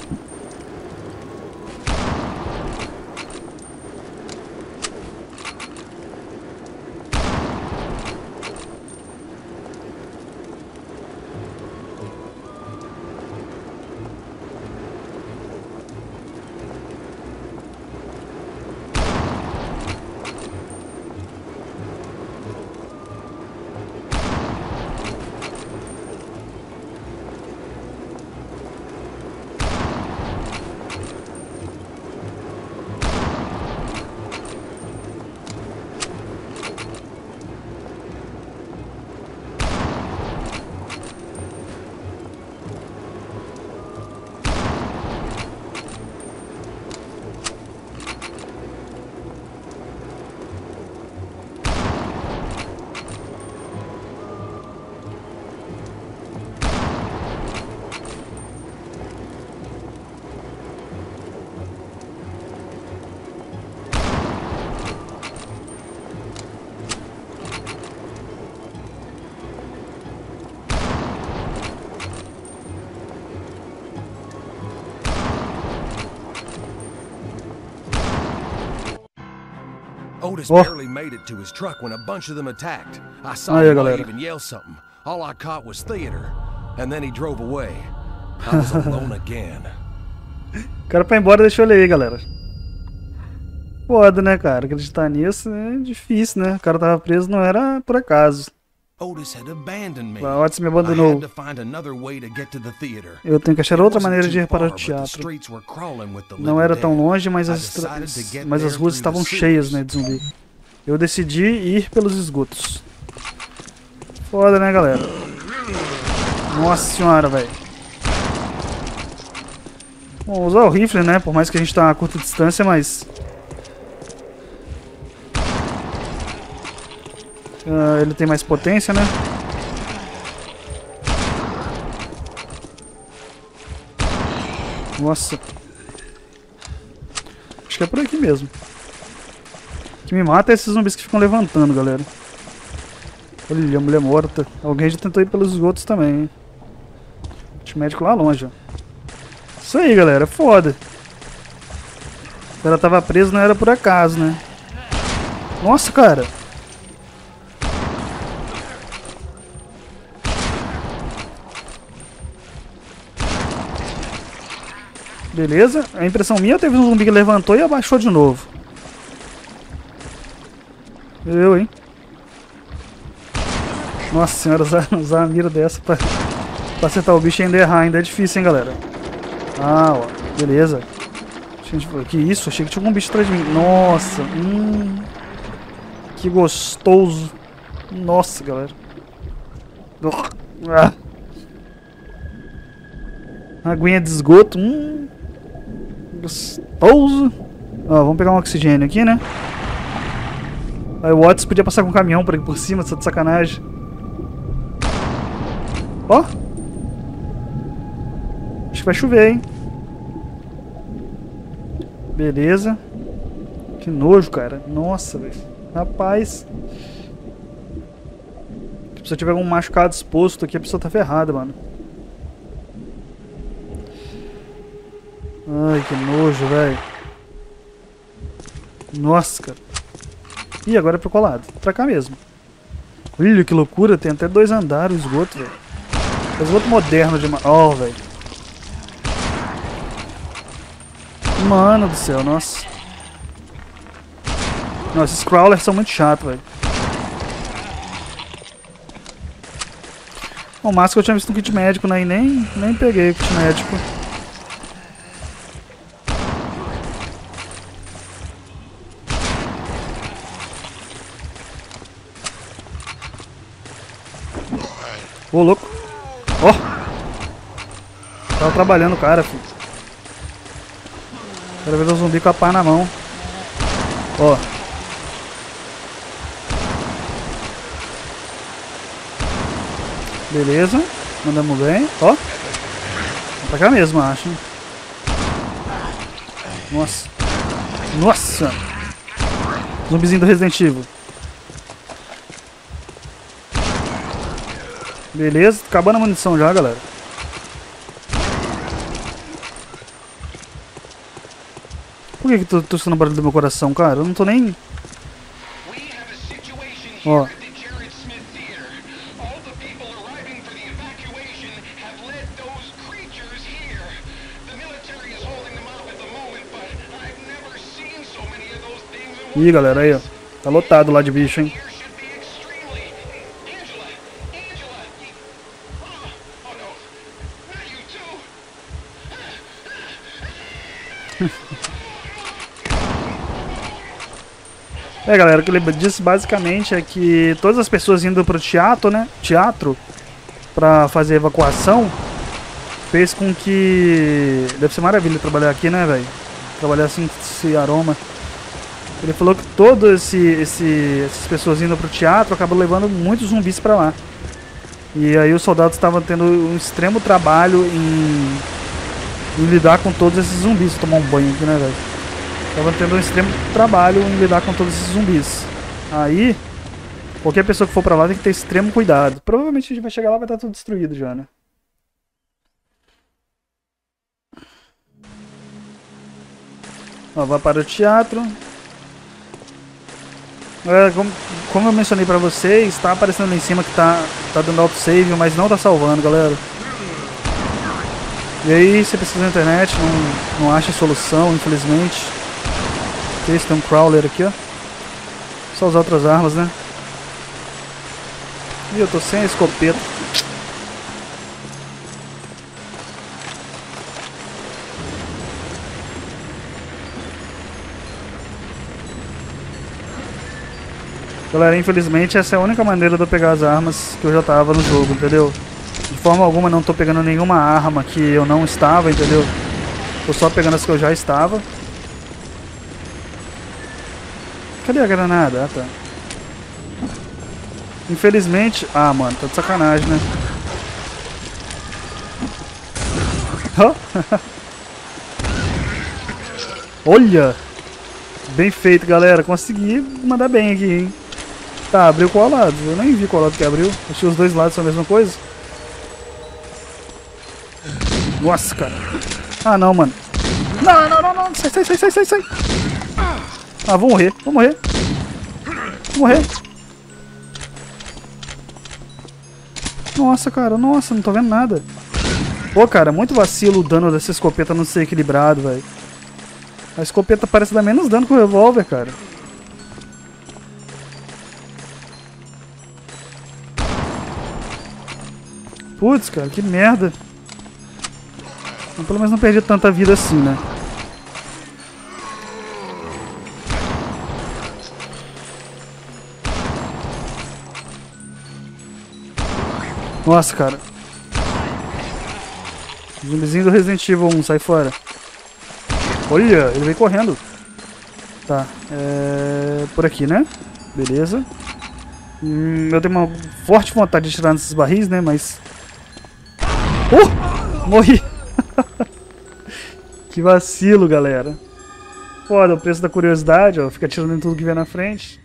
Otis Oh. barely made it to his truck when a bunch of them attacked. I saw Aí, him and yell something. All I caught was theater, and then he drove away. I was alone again. O cara pra ir embora deixou ele aí, galera. Foda, né, cara? Acreditar nisso é difícil, né? O cara tava preso, não era por acaso. O Otis me I abandonou. had to find another way to get to the theater. Eu tenho que achar outra maneira de ir para o teatro. Não era tão longe, mas as, mas as ruas estavam cheias, né, de zumbi. Eu decidi ir pelos esgotos. Foda, né, galera? Nossa senhora, velho. Bom, usar o rifle, né? Por mais que a gente tá a curta distância, mas... Ah, ele tem mais potência, né? Nossa. Acho que é por aqui mesmo. O que me mata é esses zumbis que ficam levantando, galera. Olha, a mulher morta. Alguém já tentou ir pelos esgotos também, hein? Tinha médico lá longe, ó. Isso aí, galera. é Foda. Cara tava preso, não era por acaso, né? Nossa, cara. Beleza. A impressão minha teve um zumbi que levantou e abaixou de novo. Eu, hein? Nossa senhora, usar, usar a mira dessa pra, pra acertar o bicho e ainda errar ainda é difícil, hein, galera? Ah, ó. Beleza. Que isso? Achei que tinha algum bicho atrás de mim. Nossa. Hum. Que gostoso. Nossa, galera. Ah. Aguinha de esgoto. Hum. Gostoso. Ó, vamos pegar um oxigênio aqui, né? Aí o Watts podia passar com um caminhão por por cima, tá de sacanagem. Ó. Acho que vai chover, hein? Beleza. Que nojo, cara. Nossa, velho. Rapaz. Se eu tiver algum machucado exposto aqui, a pessoa tá ferrada, mano. Ai, que nojo, velho. Nossa, cara. Ih, agora é pro colado. Pra cá mesmo. Olha que loucura, tem até dois andares o esgoto, velho. É esgoto moderno demais. Ó, oh, velho. Mano do céu, nossa. Nossa, esses crawlers são muito chatos, velho. O máximo que eu tinha visto um kit médico, né? E nem, nem peguei o kit médico. Ô, louco. Ó. Tava trabalhando o cara, filho. Quero ver o zumbi com a pá na mão. Ó. Beleza. Mandamos bem. Ó. Pra cá mesmo, acho. Nossa. Nossa! Zumbizinho do Resident Evil. Beleza, acabando a munição já, galera. Por que que tô, tô escutando barulho do meu coração, cara? Eu não tô nem... Ó. Ih, galera, aí, ó. Tá lotado lá de bicho, hein? É, galera, o que ele disse basicamente é que todas as pessoas indo pro teatro, né? Teatro, pra fazer evacuação, fez com que. Deve ser maravilha trabalhar aqui, né, velho? Trabalhar assim, esse aroma. Ele falou que todas esse, esse, essas pessoas indo pro teatro acabam levando muitos zumbis pra lá. E aí os soldados estavam tendo um extremo trabalho em, lidar com todos esses zumbis. Vou tomar um banho aqui, né, velho? Estavam tendo um extremo trabalho em lidar com todos esses zumbis. Aí, qualquer pessoa que for pra lá tem que ter extremo cuidado. Provavelmente a gente vai chegar lá e vai estar tudo destruído já, né? Ó, vai para o teatro. É, como, como, eu mencionei pra vocês, tá aparecendo ali em cima que tá, tá dando autosave, mas não tá salvando, galera. E aí, você precisa da internet, não, não acha solução, infelizmente. Esse tem um crawler aqui, ó. Só usar outras armas, né? E eu tô sem a escopeta. Galera, infelizmente essa é a única maneira de eu pegar as armas que eu já tava no jogo, entendeu? De forma alguma não tô pegando nenhuma arma que eu não estava, entendeu? Tô só pegando as que eu já estava. Cadê a granada? Ah, tá. Infelizmente... Ah, mano, tá de sacanagem, né? Olha! Bem feito, galera. Consegui mandar bem aqui, hein? Tá, abriu qual lado? Eu nem vi qual lado que abriu. Que os dois lados são a mesma coisa. Nossa, cara. Ah, não, mano. Não, não, não, não. Sai, sai, sai, sai, sai. Ah, vou morrer. Vou morrer. Vou morrer. Nossa, cara. Nossa, não tô vendo nada. Pô, cara, muito vacilo o dano dessa escopeta não ser equilibrado, velho. A escopeta parece dar menos dano que o revólver, cara. Putz, cara, que merda. Mas pelo menos não perdi tanta vida assim, né? Nossa, cara. Zumbizinho do Resident Evil 1, sai fora. Olha, ele vem correndo. Tá, é... Por aqui, né? Beleza. Hum, eu tenho uma forte vontade de tirar nesses barris, né? Mas Uh! Morri! que vacilo, galera. Foda, o preço da curiosidade, ó. Fica tirando em tudo que vem na frente.